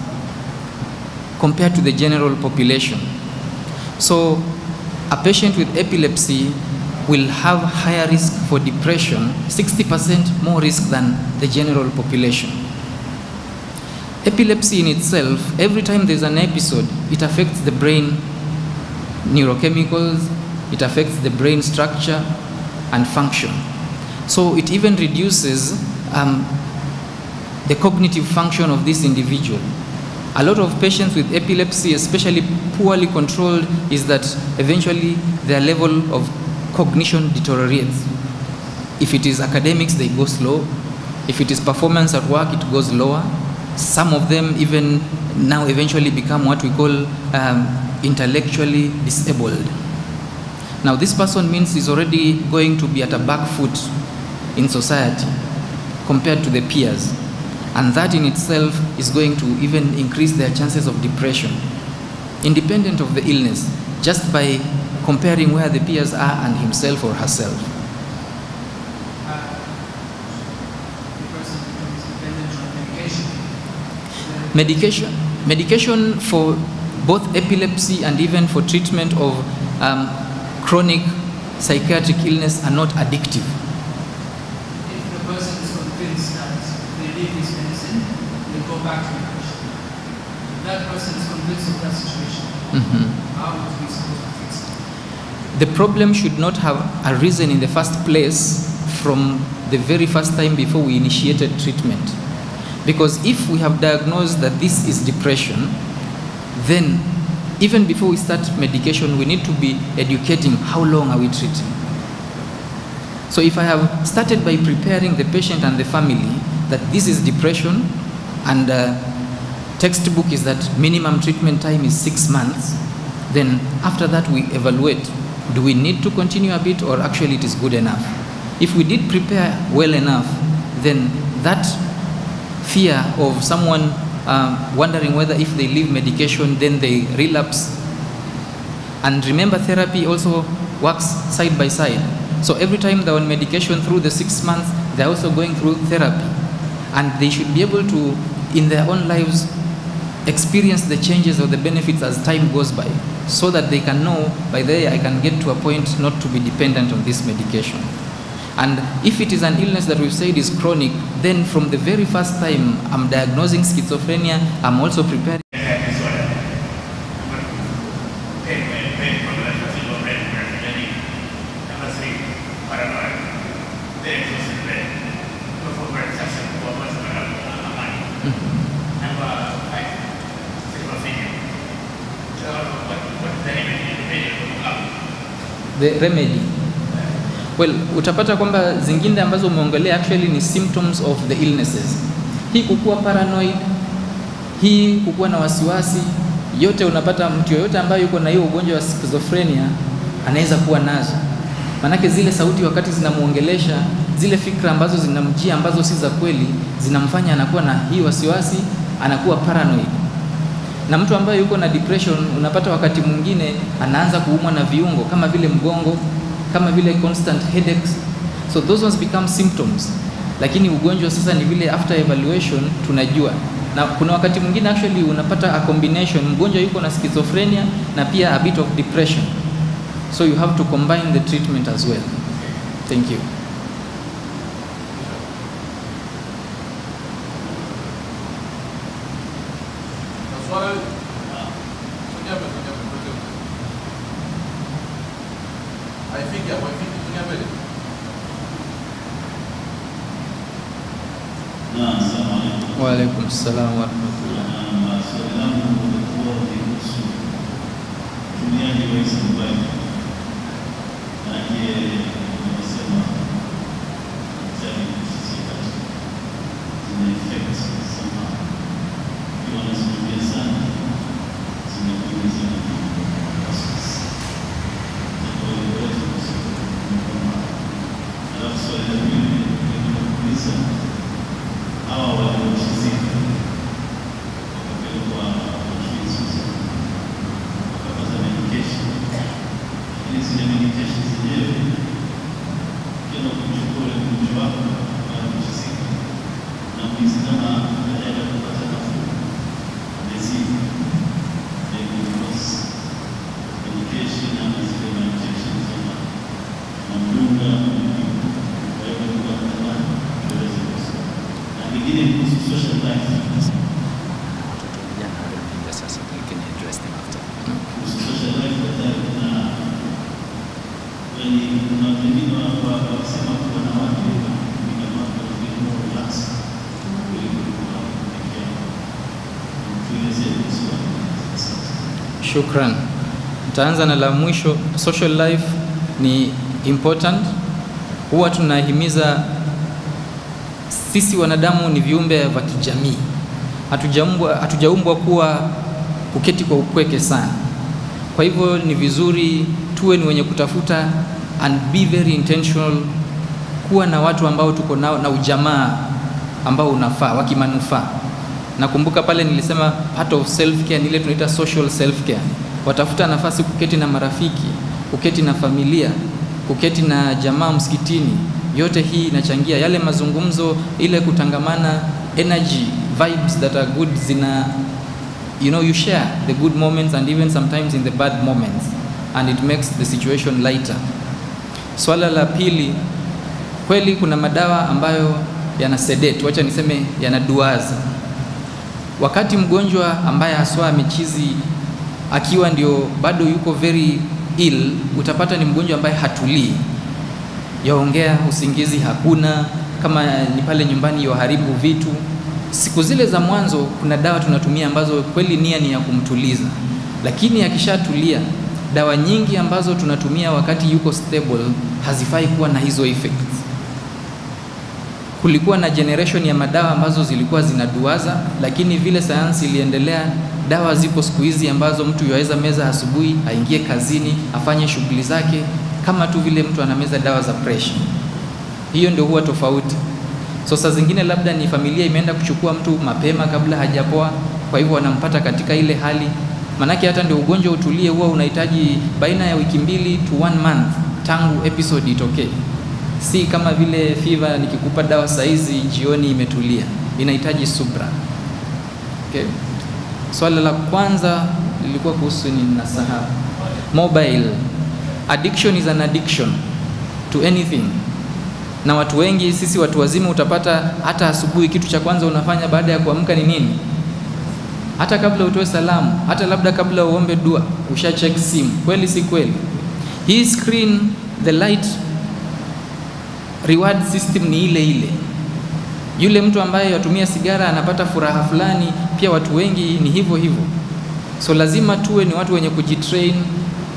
Speaker 2: compared to the general population. So, a patient with epilepsy will have higher risk for depression, 60% more risk than the general population. Epilepsy in itself, every time there's an episode, it affects the brain neurochemicals, it affects the brain structure and function. So it even reduces um, the cognitive function of this individual. A lot of patients with epilepsy, especially poorly controlled, is that eventually their level of cognition deteriorates. If it is academics, they go slow. If it is performance at work, it goes lower. Some of them even now eventually become what we call um, intellectually disabled. Now, this person means he's already going to be at a back foot in society compared to the peers. And that in itself is going to even increase their chances of depression, independent of the illness, just by comparing where the peers are and himself or herself.
Speaker 6: Medication,
Speaker 2: medication for both epilepsy and even for treatment of um, chronic psychiatric illness are not addictive.
Speaker 6: if the person is convinced that they need this medicine, they go back to medication. If that person is convinced of that situation,
Speaker 2: Mhm.
Speaker 6: how would we supposed to fix it?
Speaker 2: The problem should not have arisen in the first place from the very first time before we initiated treatment. Because if we have diagnosed that this is depression, then even before we start medication, we need to be educating how long are we treating. So if I have started by preparing the patient and the family that this is depression and uh, textbook is that minimum treatment time is six months, then after that we evaluate. Do we need to continue a bit or actually it is good enough? If we did prepare well enough, then that fear of someone uh, wondering whether if they leave medication then they relapse and remember, therapy also works side by side. So every time they're on medication through the six months, they're also going through therapy. And they should be able to, in their own lives, experience the changes or the benefits as time goes by, so that they can know by there I can get to a point not to be dependent on this medication. And if it is an illness that we've said is chronic, then from the very first time I'm diagnosing schizophrenia, I'm also preparing. the remedy well utapata kwamba zingine ambazo umeongelea actually ni symptoms of the illnesses. Hii kukuwa paranoid hii kukuwa na wasiwasi yote unapata mtu yoyote ambaye yuko na hiyo ugonjwa wa schizophrenia anaweza kuwa nazo. Manake zile sauti wakati zinamuongelesha zile fikra ambazo zinamjia ambazo si za kweli zinamfanya anakuwa na hii wasiwasi anakuwa paranoid. Na mtu ambaye yuko na depression unapata wakati mwingine anaanza kuumwa na viungo kama vile mgongo kama vile constant headaches. So those ones become symptoms. Lakini ugonjwa sasa ni vile after evaluation tunajua. Na kuna wakati mwingine actually unapata a combination mgonjwa yuko na schizophrenia na pia a bit of depression. So you have to combine the treatment as well. Thank you alaikum salam wa rahmatullah
Speaker 7: Na swali langu lilikuwa kuhusu utumiaji wa hizi mobile. Maanake nimesema daktari kusisika zina effect somehow. Ukiwa unazitumia sana zinakuingiza na wasiwasi. Na kwa hiyo wote kusema Alafu swali la pili nilikuwa kuuliza hawa walioshizika wakapelekwa Switzerland wakapata medication, lakini zile medication zenyewe kila ukichukua ule mgonjwa wako walioshizika na kuhisi kama hajaenda kupata nafuu, amezidi maybe because medication ama zile medication zama mamdunga kwa hivyo kwa kama tuweze kusoma na lingine ni kuhusu social life
Speaker 1: Vijana wanakuja sasa, we can address them after.
Speaker 7: kuhusu social life daktari na wenye kuna wengine wa- wa- wakisema kuwa na watu ni kama vile more relaxed kuliko kuwa peke yao. Tuelezee kuhusu watu. Asante.
Speaker 2: Shukran. Nitaanza na la mwisho. Social life ni important. Huwa tunahimiza sisi wanadamu ni viumbe vya kijamii, hatujaumbwa kuwa kuketi kwa upweke sana. Kwa hivyo ni vizuri tuwe ni wenye kutafuta and be very intentional, kuwa na watu ambao tuko nao na ujamaa ambao unafaa wa kimanufaa. Nakumbuka pale nilisema part of self care ni ile tunaita social self care. Watafuta nafasi kuketi na marafiki, kuketi na familia, kuketi na jamaa msikitini. Yote hii inachangia yale mazungumzo, ile kutangamana, energy vibes that are good zina you know you share the good moments and even sometimes in the bad moments and it makes the situation lighter. Swala la pili, kweli kuna madawa ambayo yana sedate, wacha niseme yanaduaza. Wakati mgonjwa ambaye haswa amechizi akiwa ndio bado yuko very ill, utapata ni mgonjwa ambaye hatulii, yaongea, usingizi hakuna, kama ni pale nyumbani yoharibu vitu. Siku zile za mwanzo kuna dawa tunatumia ambazo kweli nia ni ya kumtuliza, lakini akishatulia, dawa nyingi ambazo tunatumia wakati yuko stable hazifai kuwa na hizo effects. Kulikuwa na generation ya madawa ambazo zilikuwa zinaduaza, lakini vile sayansi iliendelea, dawa zipo siku hizi ambazo mtu yaweza meza asubuhi, aingie kazini, afanye shughuli zake kama tu vile mtu anameza dawa za pressure. Hiyo ndio huwa tofauti. So saa zingine labda ni familia imeenda kuchukua mtu mapema kabla hajapoa, kwa hivyo wanampata katika ile hali. Manake hata ndio ugonjwa utulie, huwa unahitaji baina ya wiki mbili to one month tangu episode itokee, si kama vile fiva nikikupa dawa saizi jioni imetulia, inahitaji subra. Okay. Swala la kwanza lilikuwa kuhusu ni nasahau, mobile addiction is an addiction to anything na watu wengi sisi watu wazima utapata hata asubuhi kitu cha kwanza unafanya baada ya kuamka ni nini? Hata kabla utoe salamu, hata labda kabla uombe dua, usha check simu. Kweli si kweli? Hii screen the light reward system ni ile ile. Yule mtu ambaye yatumia sigara anapata furaha fulani, pia watu wengi ni hivyo hivyo. So lazima tuwe ni watu wenye kujitrain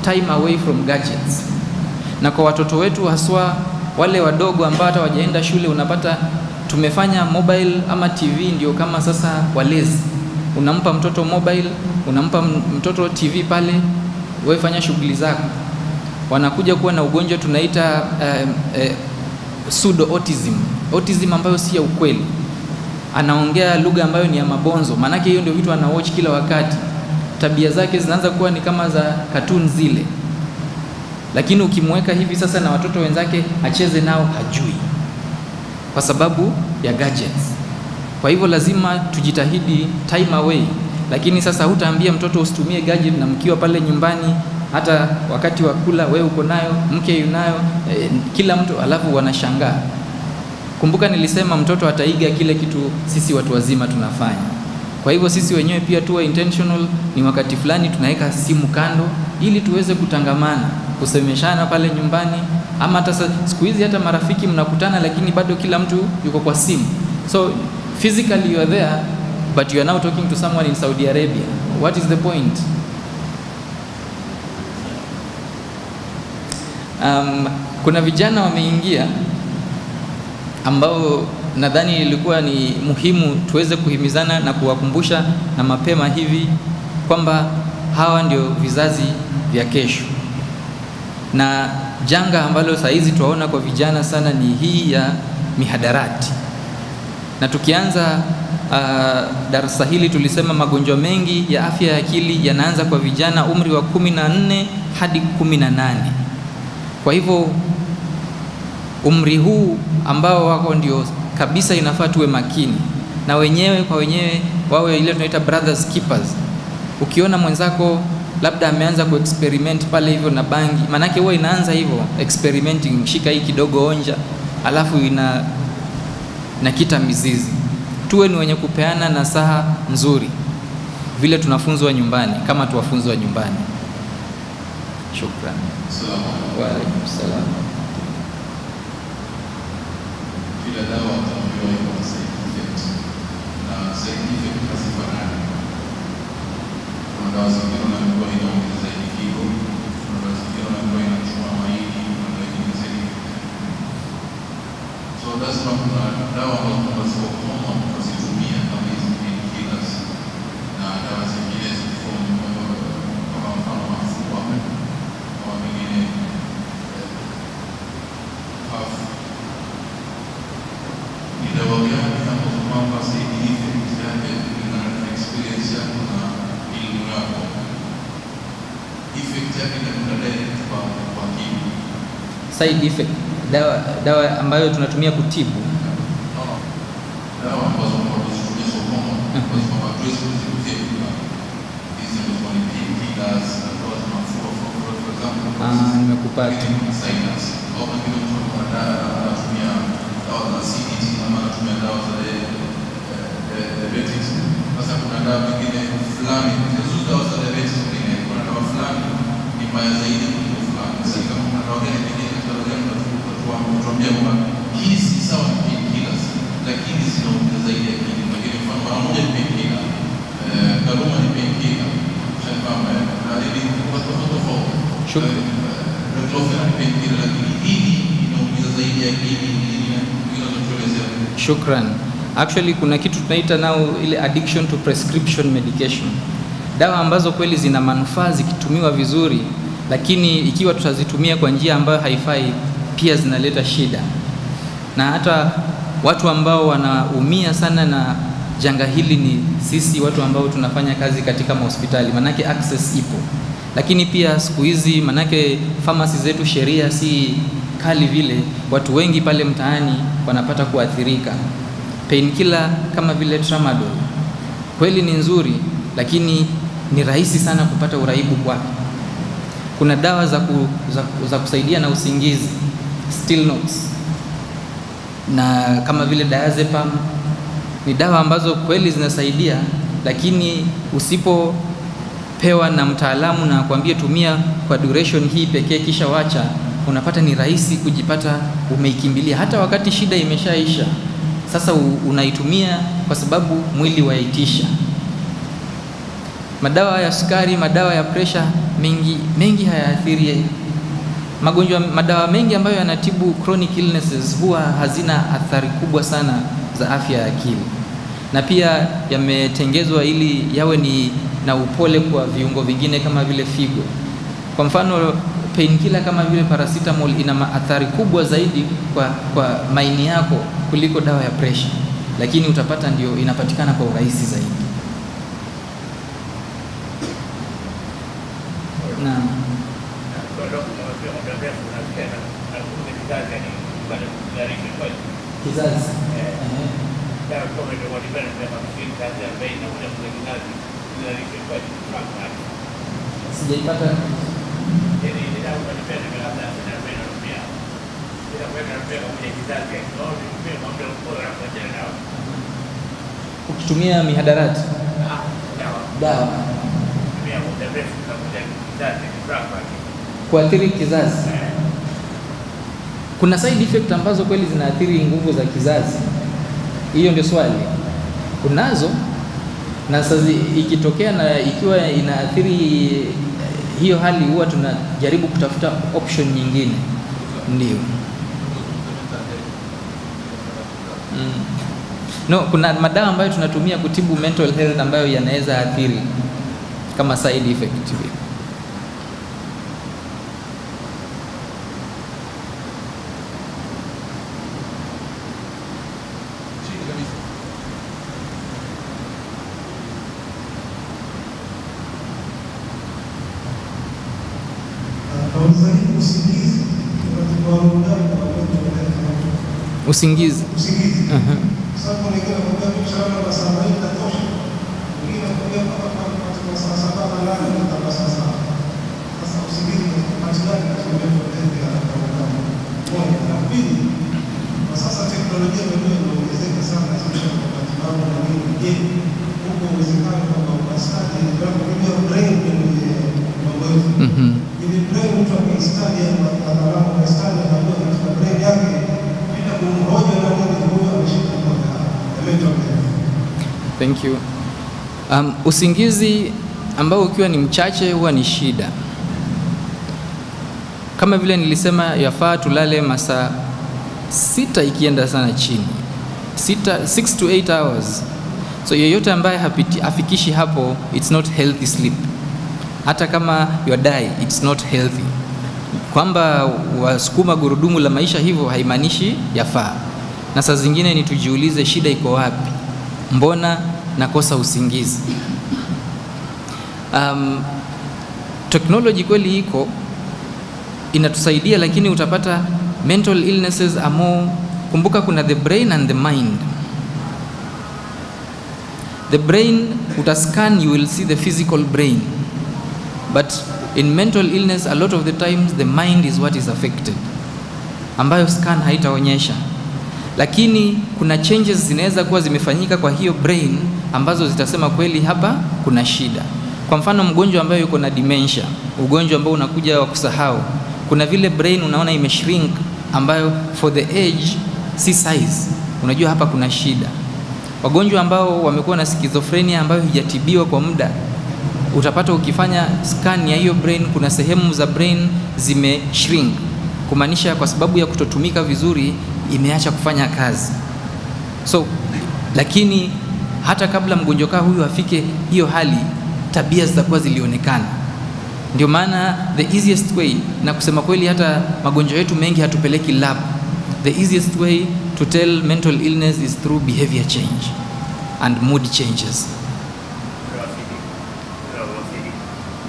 Speaker 2: time away from gadgets, na kwa watoto wetu haswa wale wadogo ambao hata wajaenda shule, unapata tumefanya mobile ama TV ndio kama sasa walezi. Unampa mtoto mobile, unampa mtoto TV pale, wewe fanya shughuli zako. Wanakuja kuwa na ugonjwa tunaita um, uh, pseudo autism, autism ambayo si ya ukweli. Anaongea lugha ambayo ni ya mabonzo, maanake hiyo ndio vitu ana watch kila wakati. Tabia zake zinaanza kuwa ni kama za cartoon zile lakini ukimweka hivi sasa na watoto wenzake acheze nao, hajui kwa sababu ya gadgets. Kwa hivyo lazima tujitahidi time away, lakini sasa hutaambia mtoto usitumie gadget na mkiwa pale nyumbani, hata wakati wa kula wewe uko nayo, mke yunayo, eh, kila mtu alafu wanashangaa. Kumbuka nilisema mtoto ataiga kile kitu sisi watu wazima tunafanya. Kwa hivyo sisi wenyewe pia tuwe intentional, ni wakati fulani tunaweka simu kando ili tuweze kutangamana kusemeshana pale nyumbani, ama hata siku hizi hata marafiki mnakutana, lakini bado kila mtu yuko kwa simu. So physically you are there but you are now talking to someone in Saudi Arabia. What is the point? Um, kuna vijana wameingia ambao nadhani ilikuwa ni muhimu tuweze kuhimizana na kuwakumbusha na mapema hivi kwamba hawa ndio vizazi vya kesho na janga ambalo saa hizi tuwaona kwa vijana sana ni hii ya mihadarati. Na tukianza uh, darasa hili tulisema magonjwa mengi ya afya ya akili yanaanza kwa vijana umri wa kumi na nne hadi kumi na nane. Kwa hivyo umri huu ambao wako ndio kabisa inafaa tuwe makini na wenyewe kwa wenyewe, wawe ile tunaita brothers keepers. Ukiona mwenzako labda ameanza kuexperiment pale hivyo na bangi, maanake huwa inaanza hivyo experimenting, shika hii kidogo, onja, alafu ina nakita mizizi. Tuwe ni wenye kupeana nasaha nzuri vile tunafunzwa nyumbani, kama tuwafunzwa nyumbani. Shukran. Waalaikum salam.
Speaker 8: Kila dawa utaambiwa iko na side effect na side effect hazifanani. Kuna dawa zingine unaambiwa inaongeza figo, kuna dawa zingine unaambiwa inachoma maini, kuna dawa zingine. So lazima kuna dawa ambazo tunapaswa kusoma tukazitumia kama hizi painkillers na dawa zingine zikiform kama mfano mafua kama pengine dawa gani ambazo kwamba side effect yake kulingana na experience yako na elimu yako, effect yake inakwenda direct kwa kwa akili.
Speaker 2: Side effect, dawa, dawa ambayo tunatumia kutibu
Speaker 8: dawa ambazo. Hizi ni painkillers, dawa za mafua, for example,
Speaker 2: Ah, nimekupata.
Speaker 8: sinus, au pengine mtu anatumia dawa za acidity ama anatumia dawa za diabetes. Sasa kuna dawa nyingine fulani, hizo dawa za diabetes pengine fulani ni mbaya zaidi kuliko fulani. Sasa kama kuna nyingine katika ya unatuambia kwamba si sawa painkillers, lakini zinaongeza zaidi akili. Lakini mfano mara moja ni painkiller, eh, Karuma ni painkiller, eh, na tofauti.
Speaker 2: Shukrani.
Speaker 8: Eh, ni painkiller, lakini hii inaongeza zaidi akili,
Speaker 2: Shukran. Actually kuna kitu tunaita nao ile addiction to prescription medication, dawa ambazo kweli zina manufaa zikitumiwa vizuri, lakini ikiwa tutazitumia kwa njia ambayo haifai, pia zinaleta shida, na hata watu ambao wanaumia sana na janga hili ni sisi watu ambao tunafanya kazi katika mahospitali, manake access ipo, lakini pia siku hizi manake pharmacy zetu sheria si kali vile, watu wengi pale mtaani wanapata kuathirika. Painkiller kama vile tramadol. Kweli ni nzuri, lakini ni rahisi sana kupata uraibu kwake. Kuna dawa za, ku, za, za kusaidia na usingizi Still notes. na kama vile diazepam ni dawa ambazo kweli zinasaidia, lakini usipopewa na mtaalamu na kuambia tumia kwa duration hii pekee kisha wacha, unapata ni rahisi kujipata umeikimbilia hata wakati shida imeshaisha. Sasa unaitumia kwa sababu mwili waitisha. Madawa ya sukari, madawa ya presha mengi mengi hayaathiri magonjwa. Madawa mengi ambayo yanatibu chronic illnesses huwa hazina athari kubwa sana za afya ya akili, na pia yametengezwa ili yawe ni na upole kwa viungo vingine kama vile figo. Kwa mfano painkiller kama vile paracetamol ina athari kubwa zaidi kwa, kwa maini yako kuliko dawa ya presha, lakini utapata ndio inapatikana kwa urahisi zaidi. Ukitumia mihadarati dawa kuathiri kizazi. Kuna side effect ambazo kweli zinaathiri nguvu za kizazi. Hiyo ndio swali. Kunazo na sasa ikitokea na ikiwa inaathiri hiyo hali, huwa tunajaribu kutafuta option nyingine. Ndio. No, kuna madawa ambayo tunatumia kutibu mental health ambayo yanaweza athiri kama side effect
Speaker 3: usingizi
Speaker 2: Usingizi.
Speaker 3: Uh
Speaker 2: Aha.
Speaker 3: Sasa kuna wengine wanakuambia mchana na kwa sasa teknolojia imekuwa sana especially kwa matibabu na nini. Je, huko uwezekano kwamba upasuaji ndio kutumia brain kwenye mambo yetu?
Speaker 2: Mhm.
Speaker 3: Ili brain mtu akiistadi ama wataalamu waistadi anajua katika brain yake bila kumhoja na nini huyo ameshika kwa mental health.
Speaker 2: Thank you. Um, usingizi ambao ukiwa ni mchache huwa ni shida. Kama vile nilisema, yafaa tulale masaa sita ikienda sana chini, sita, 6 to 8 hours. So yeyote ambaye hapiti, afikishi hapo, it's not healthy sleep. Hata kama you die, it's not healthy. Kwamba wasukuma gurudumu la maisha hivyo haimaanishi yafaa. na saa zingine ni tujiulize shida iko wapi, mbona nakosa usingizi? Um, technology kweli iko inatusaidia, lakini utapata mental illnesses amo. Kumbuka kuna the brain and the mind. The brain utascan, you will see the physical brain, but in mental illness a lot of the times the mind is what is affected, ambayo scan haitaonyesha, lakini kuna changes zinaweza kuwa zimefanyika kwa hiyo brain ambazo zitasema kweli hapa kuna shida. Kwa mfano mgonjwa ambaye yuko na dementia, ugonjwa ambao unakuja wa kusahau, kuna vile brain unaona imeshrink, ambayo for the age si size, unajua hapa kuna shida. Wagonjwa ambao wamekuwa na schizophrenia ambayo hijatibiwa kwa muda, utapata ukifanya scan ya hiyo brain, kuna sehemu za brain zime shrink, kumaanisha kwa sababu ya kutotumika vizuri imeacha kufanya kazi. So lakini hata kabla mgonjwa kaa huyu afike hiyo hali, tabia zitakuwa zilionekana. Ndio maana the easiest way, na kusema kweli, hata magonjwa yetu mengi hatupeleki lab. The easiest way to tell mental illness is through behavior change and mood changes.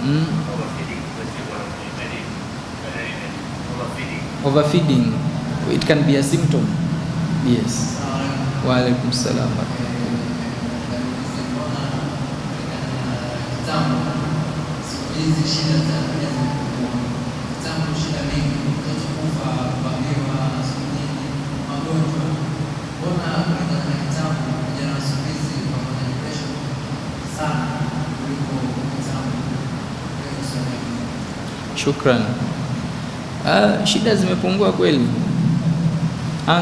Speaker 2: Mm. Overfeeding, it can be a symptom. Yes. Wa alaikum salam.
Speaker 4: Kitambo siku hizi shida za zimepungua. Kitambo shida mingi, mtoto kufa, magonjwa. Mbona kulingana na kitabu vijana wa siku hizi wako na depression sana kuliko?
Speaker 2: Shukran. Uh, shida zimepungua kweli,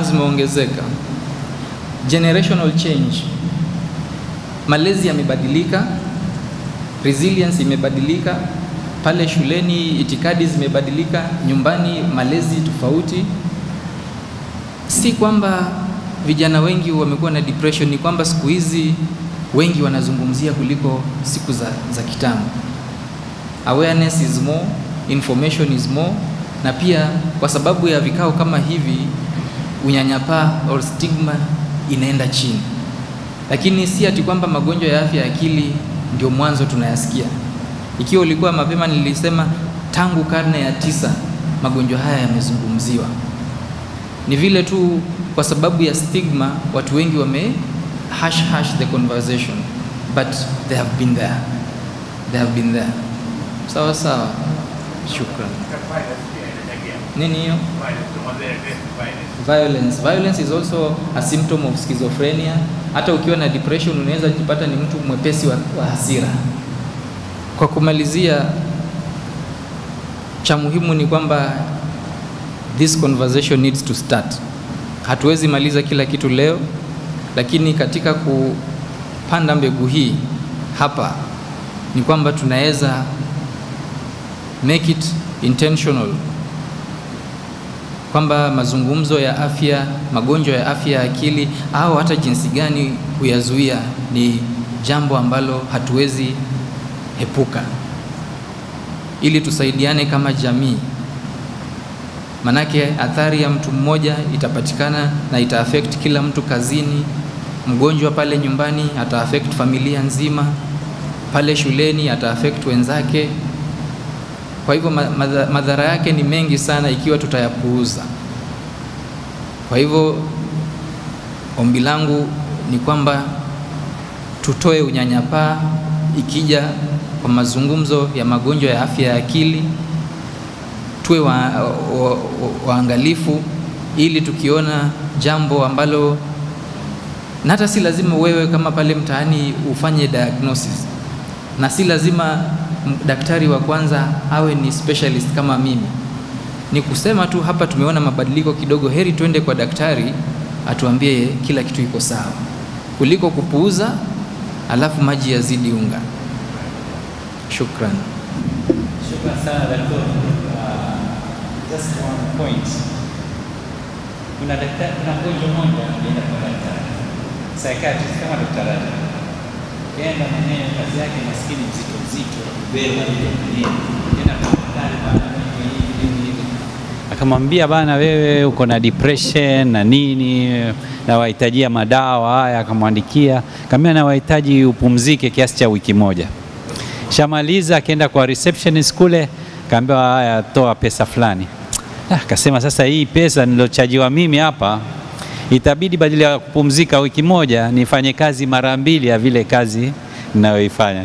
Speaker 2: zimeongezeka. Generational change, malezi yamebadilika, resilience imebadilika, pale shuleni itikadi zimebadilika, nyumbani malezi tofauti. Si kwamba vijana wengi wamekuwa na depression, ni kwamba siku hizi wengi wanazungumzia kuliko siku za, za kitambo. Awareness is more, information is more, na pia kwa sababu ya vikao kama hivi unyanyapaa or stigma inaenda chini, lakini si ati kwamba magonjwa ya afya ya akili ndio mwanzo tunayasikia. Ikiwa ulikuwa mapema, nilisema tangu karne ya tisa magonjwa haya yamezungumziwa. Ni vile tu kwa sababu ya stigma watu wengi wame hash hash the conversation but they have been there, they have been there. Sawa sawa, shukran. Nini hiyo? Violence. Violence is also a symptom of schizophrenia. Hata ukiwa na depression unaweza jipata ni mtu mwepesi wa, wa hasira. Kwa kumalizia, cha muhimu ni kwamba this conversation needs to start. Hatuwezi maliza kila kitu leo, lakini katika kupanda mbegu hii hapa ni kwamba tunaweza make it intentional kwamba mazungumzo ya afya, magonjwa ya afya ya akili au hata jinsi gani kuyazuia ni jambo ambalo hatuwezi epuka, ili tusaidiane kama jamii. Manake athari ya mtu mmoja itapatikana na ita affect kila mtu kazini, mgonjwa pale nyumbani ata affect familia nzima, pale shuleni ata affect wenzake. Kwa hivyo madhara yake ni mengi sana ikiwa tutayapuuza. Kwa hivyo ombi langu ni kwamba tutoe unyanyapaa ikija kwa mazungumzo ya magonjwa ya afya ya akili, tuwe wa, wa, wa, waangalifu ili tukiona jambo ambalo na hata si lazima wewe kama pale mtaani ufanye diagnosis, na si lazima daktari wa kwanza awe ni specialist kama mimi. Ni kusema tu hapa tumeona mabadiliko kidogo, heri twende kwa daktari atuambie kila kitu iko sawa, kuliko kupuuza alafu maji yazidi unga. Shukran.
Speaker 1: Shukran sana daktari. Uh, just one point. Kuna daktari, kuna mgonjwa mmoja alienda kwa daktari psychiatrist kama daktari. Kaenda mwenyewe kazi yake maskini mzito mzito kubeba ile nini. Tena daktari bana hivi hivi hivi hivi. Akamwambia, bana, wewe uko na depression na nini, nawahitajia madawa haya. Akamwandikia, akamwambia, na wahitaji upumzike kiasi cha wiki moja. Shamaliza, akaenda kwa receptionist kule, kaambiwa haya, toa pesa fulani. Ah, Akasema, sasa hii pesa nilochajiwa mimi hapa itabidi badala ya kupumzika wiki moja nifanye kazi mara mbili ya vile kazi ninayoifanya.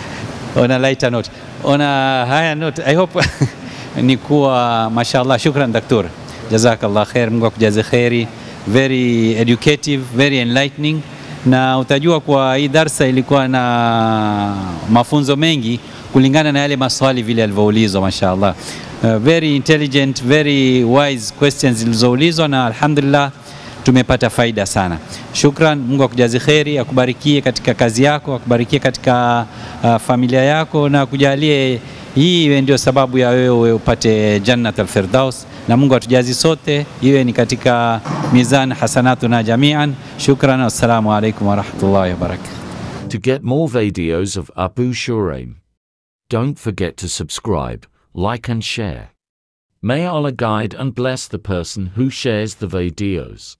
Speaker 1: [laughs] On a lighter note, on a higher note, I hope [laughs] ni kuwa mashallah. Shukran daktor, jazakallah khair, Mungu akujaze kheri. Very educative, very enlightening, na utajua kwa hii darsa ilikuwa na mafunzo mengi kulingana na yale maswali vile yalivyoulizwa, mashallah. Uh, very intelligent, very wise questions zilizoulizwa na alhamdulillah tumepata faida sana. Shukran, Mungu akujazi kheri, akubarikie katika kazi yako, akubarikie katika uh, familia yako na akujalie hii iwe ndio sababu ya wewe upate Jannat al-Firdaus, na Mungu atujazi sote iwe ni katika mizan hasanatuna jamian. Shukran, wassalamu alaikum warahmatullahi wabarakatuh.
Speaker 9: To get more videos of Abu Shuraim, don't forget to subscribe, like and share. May Allah guide and bless the person who shares the videos.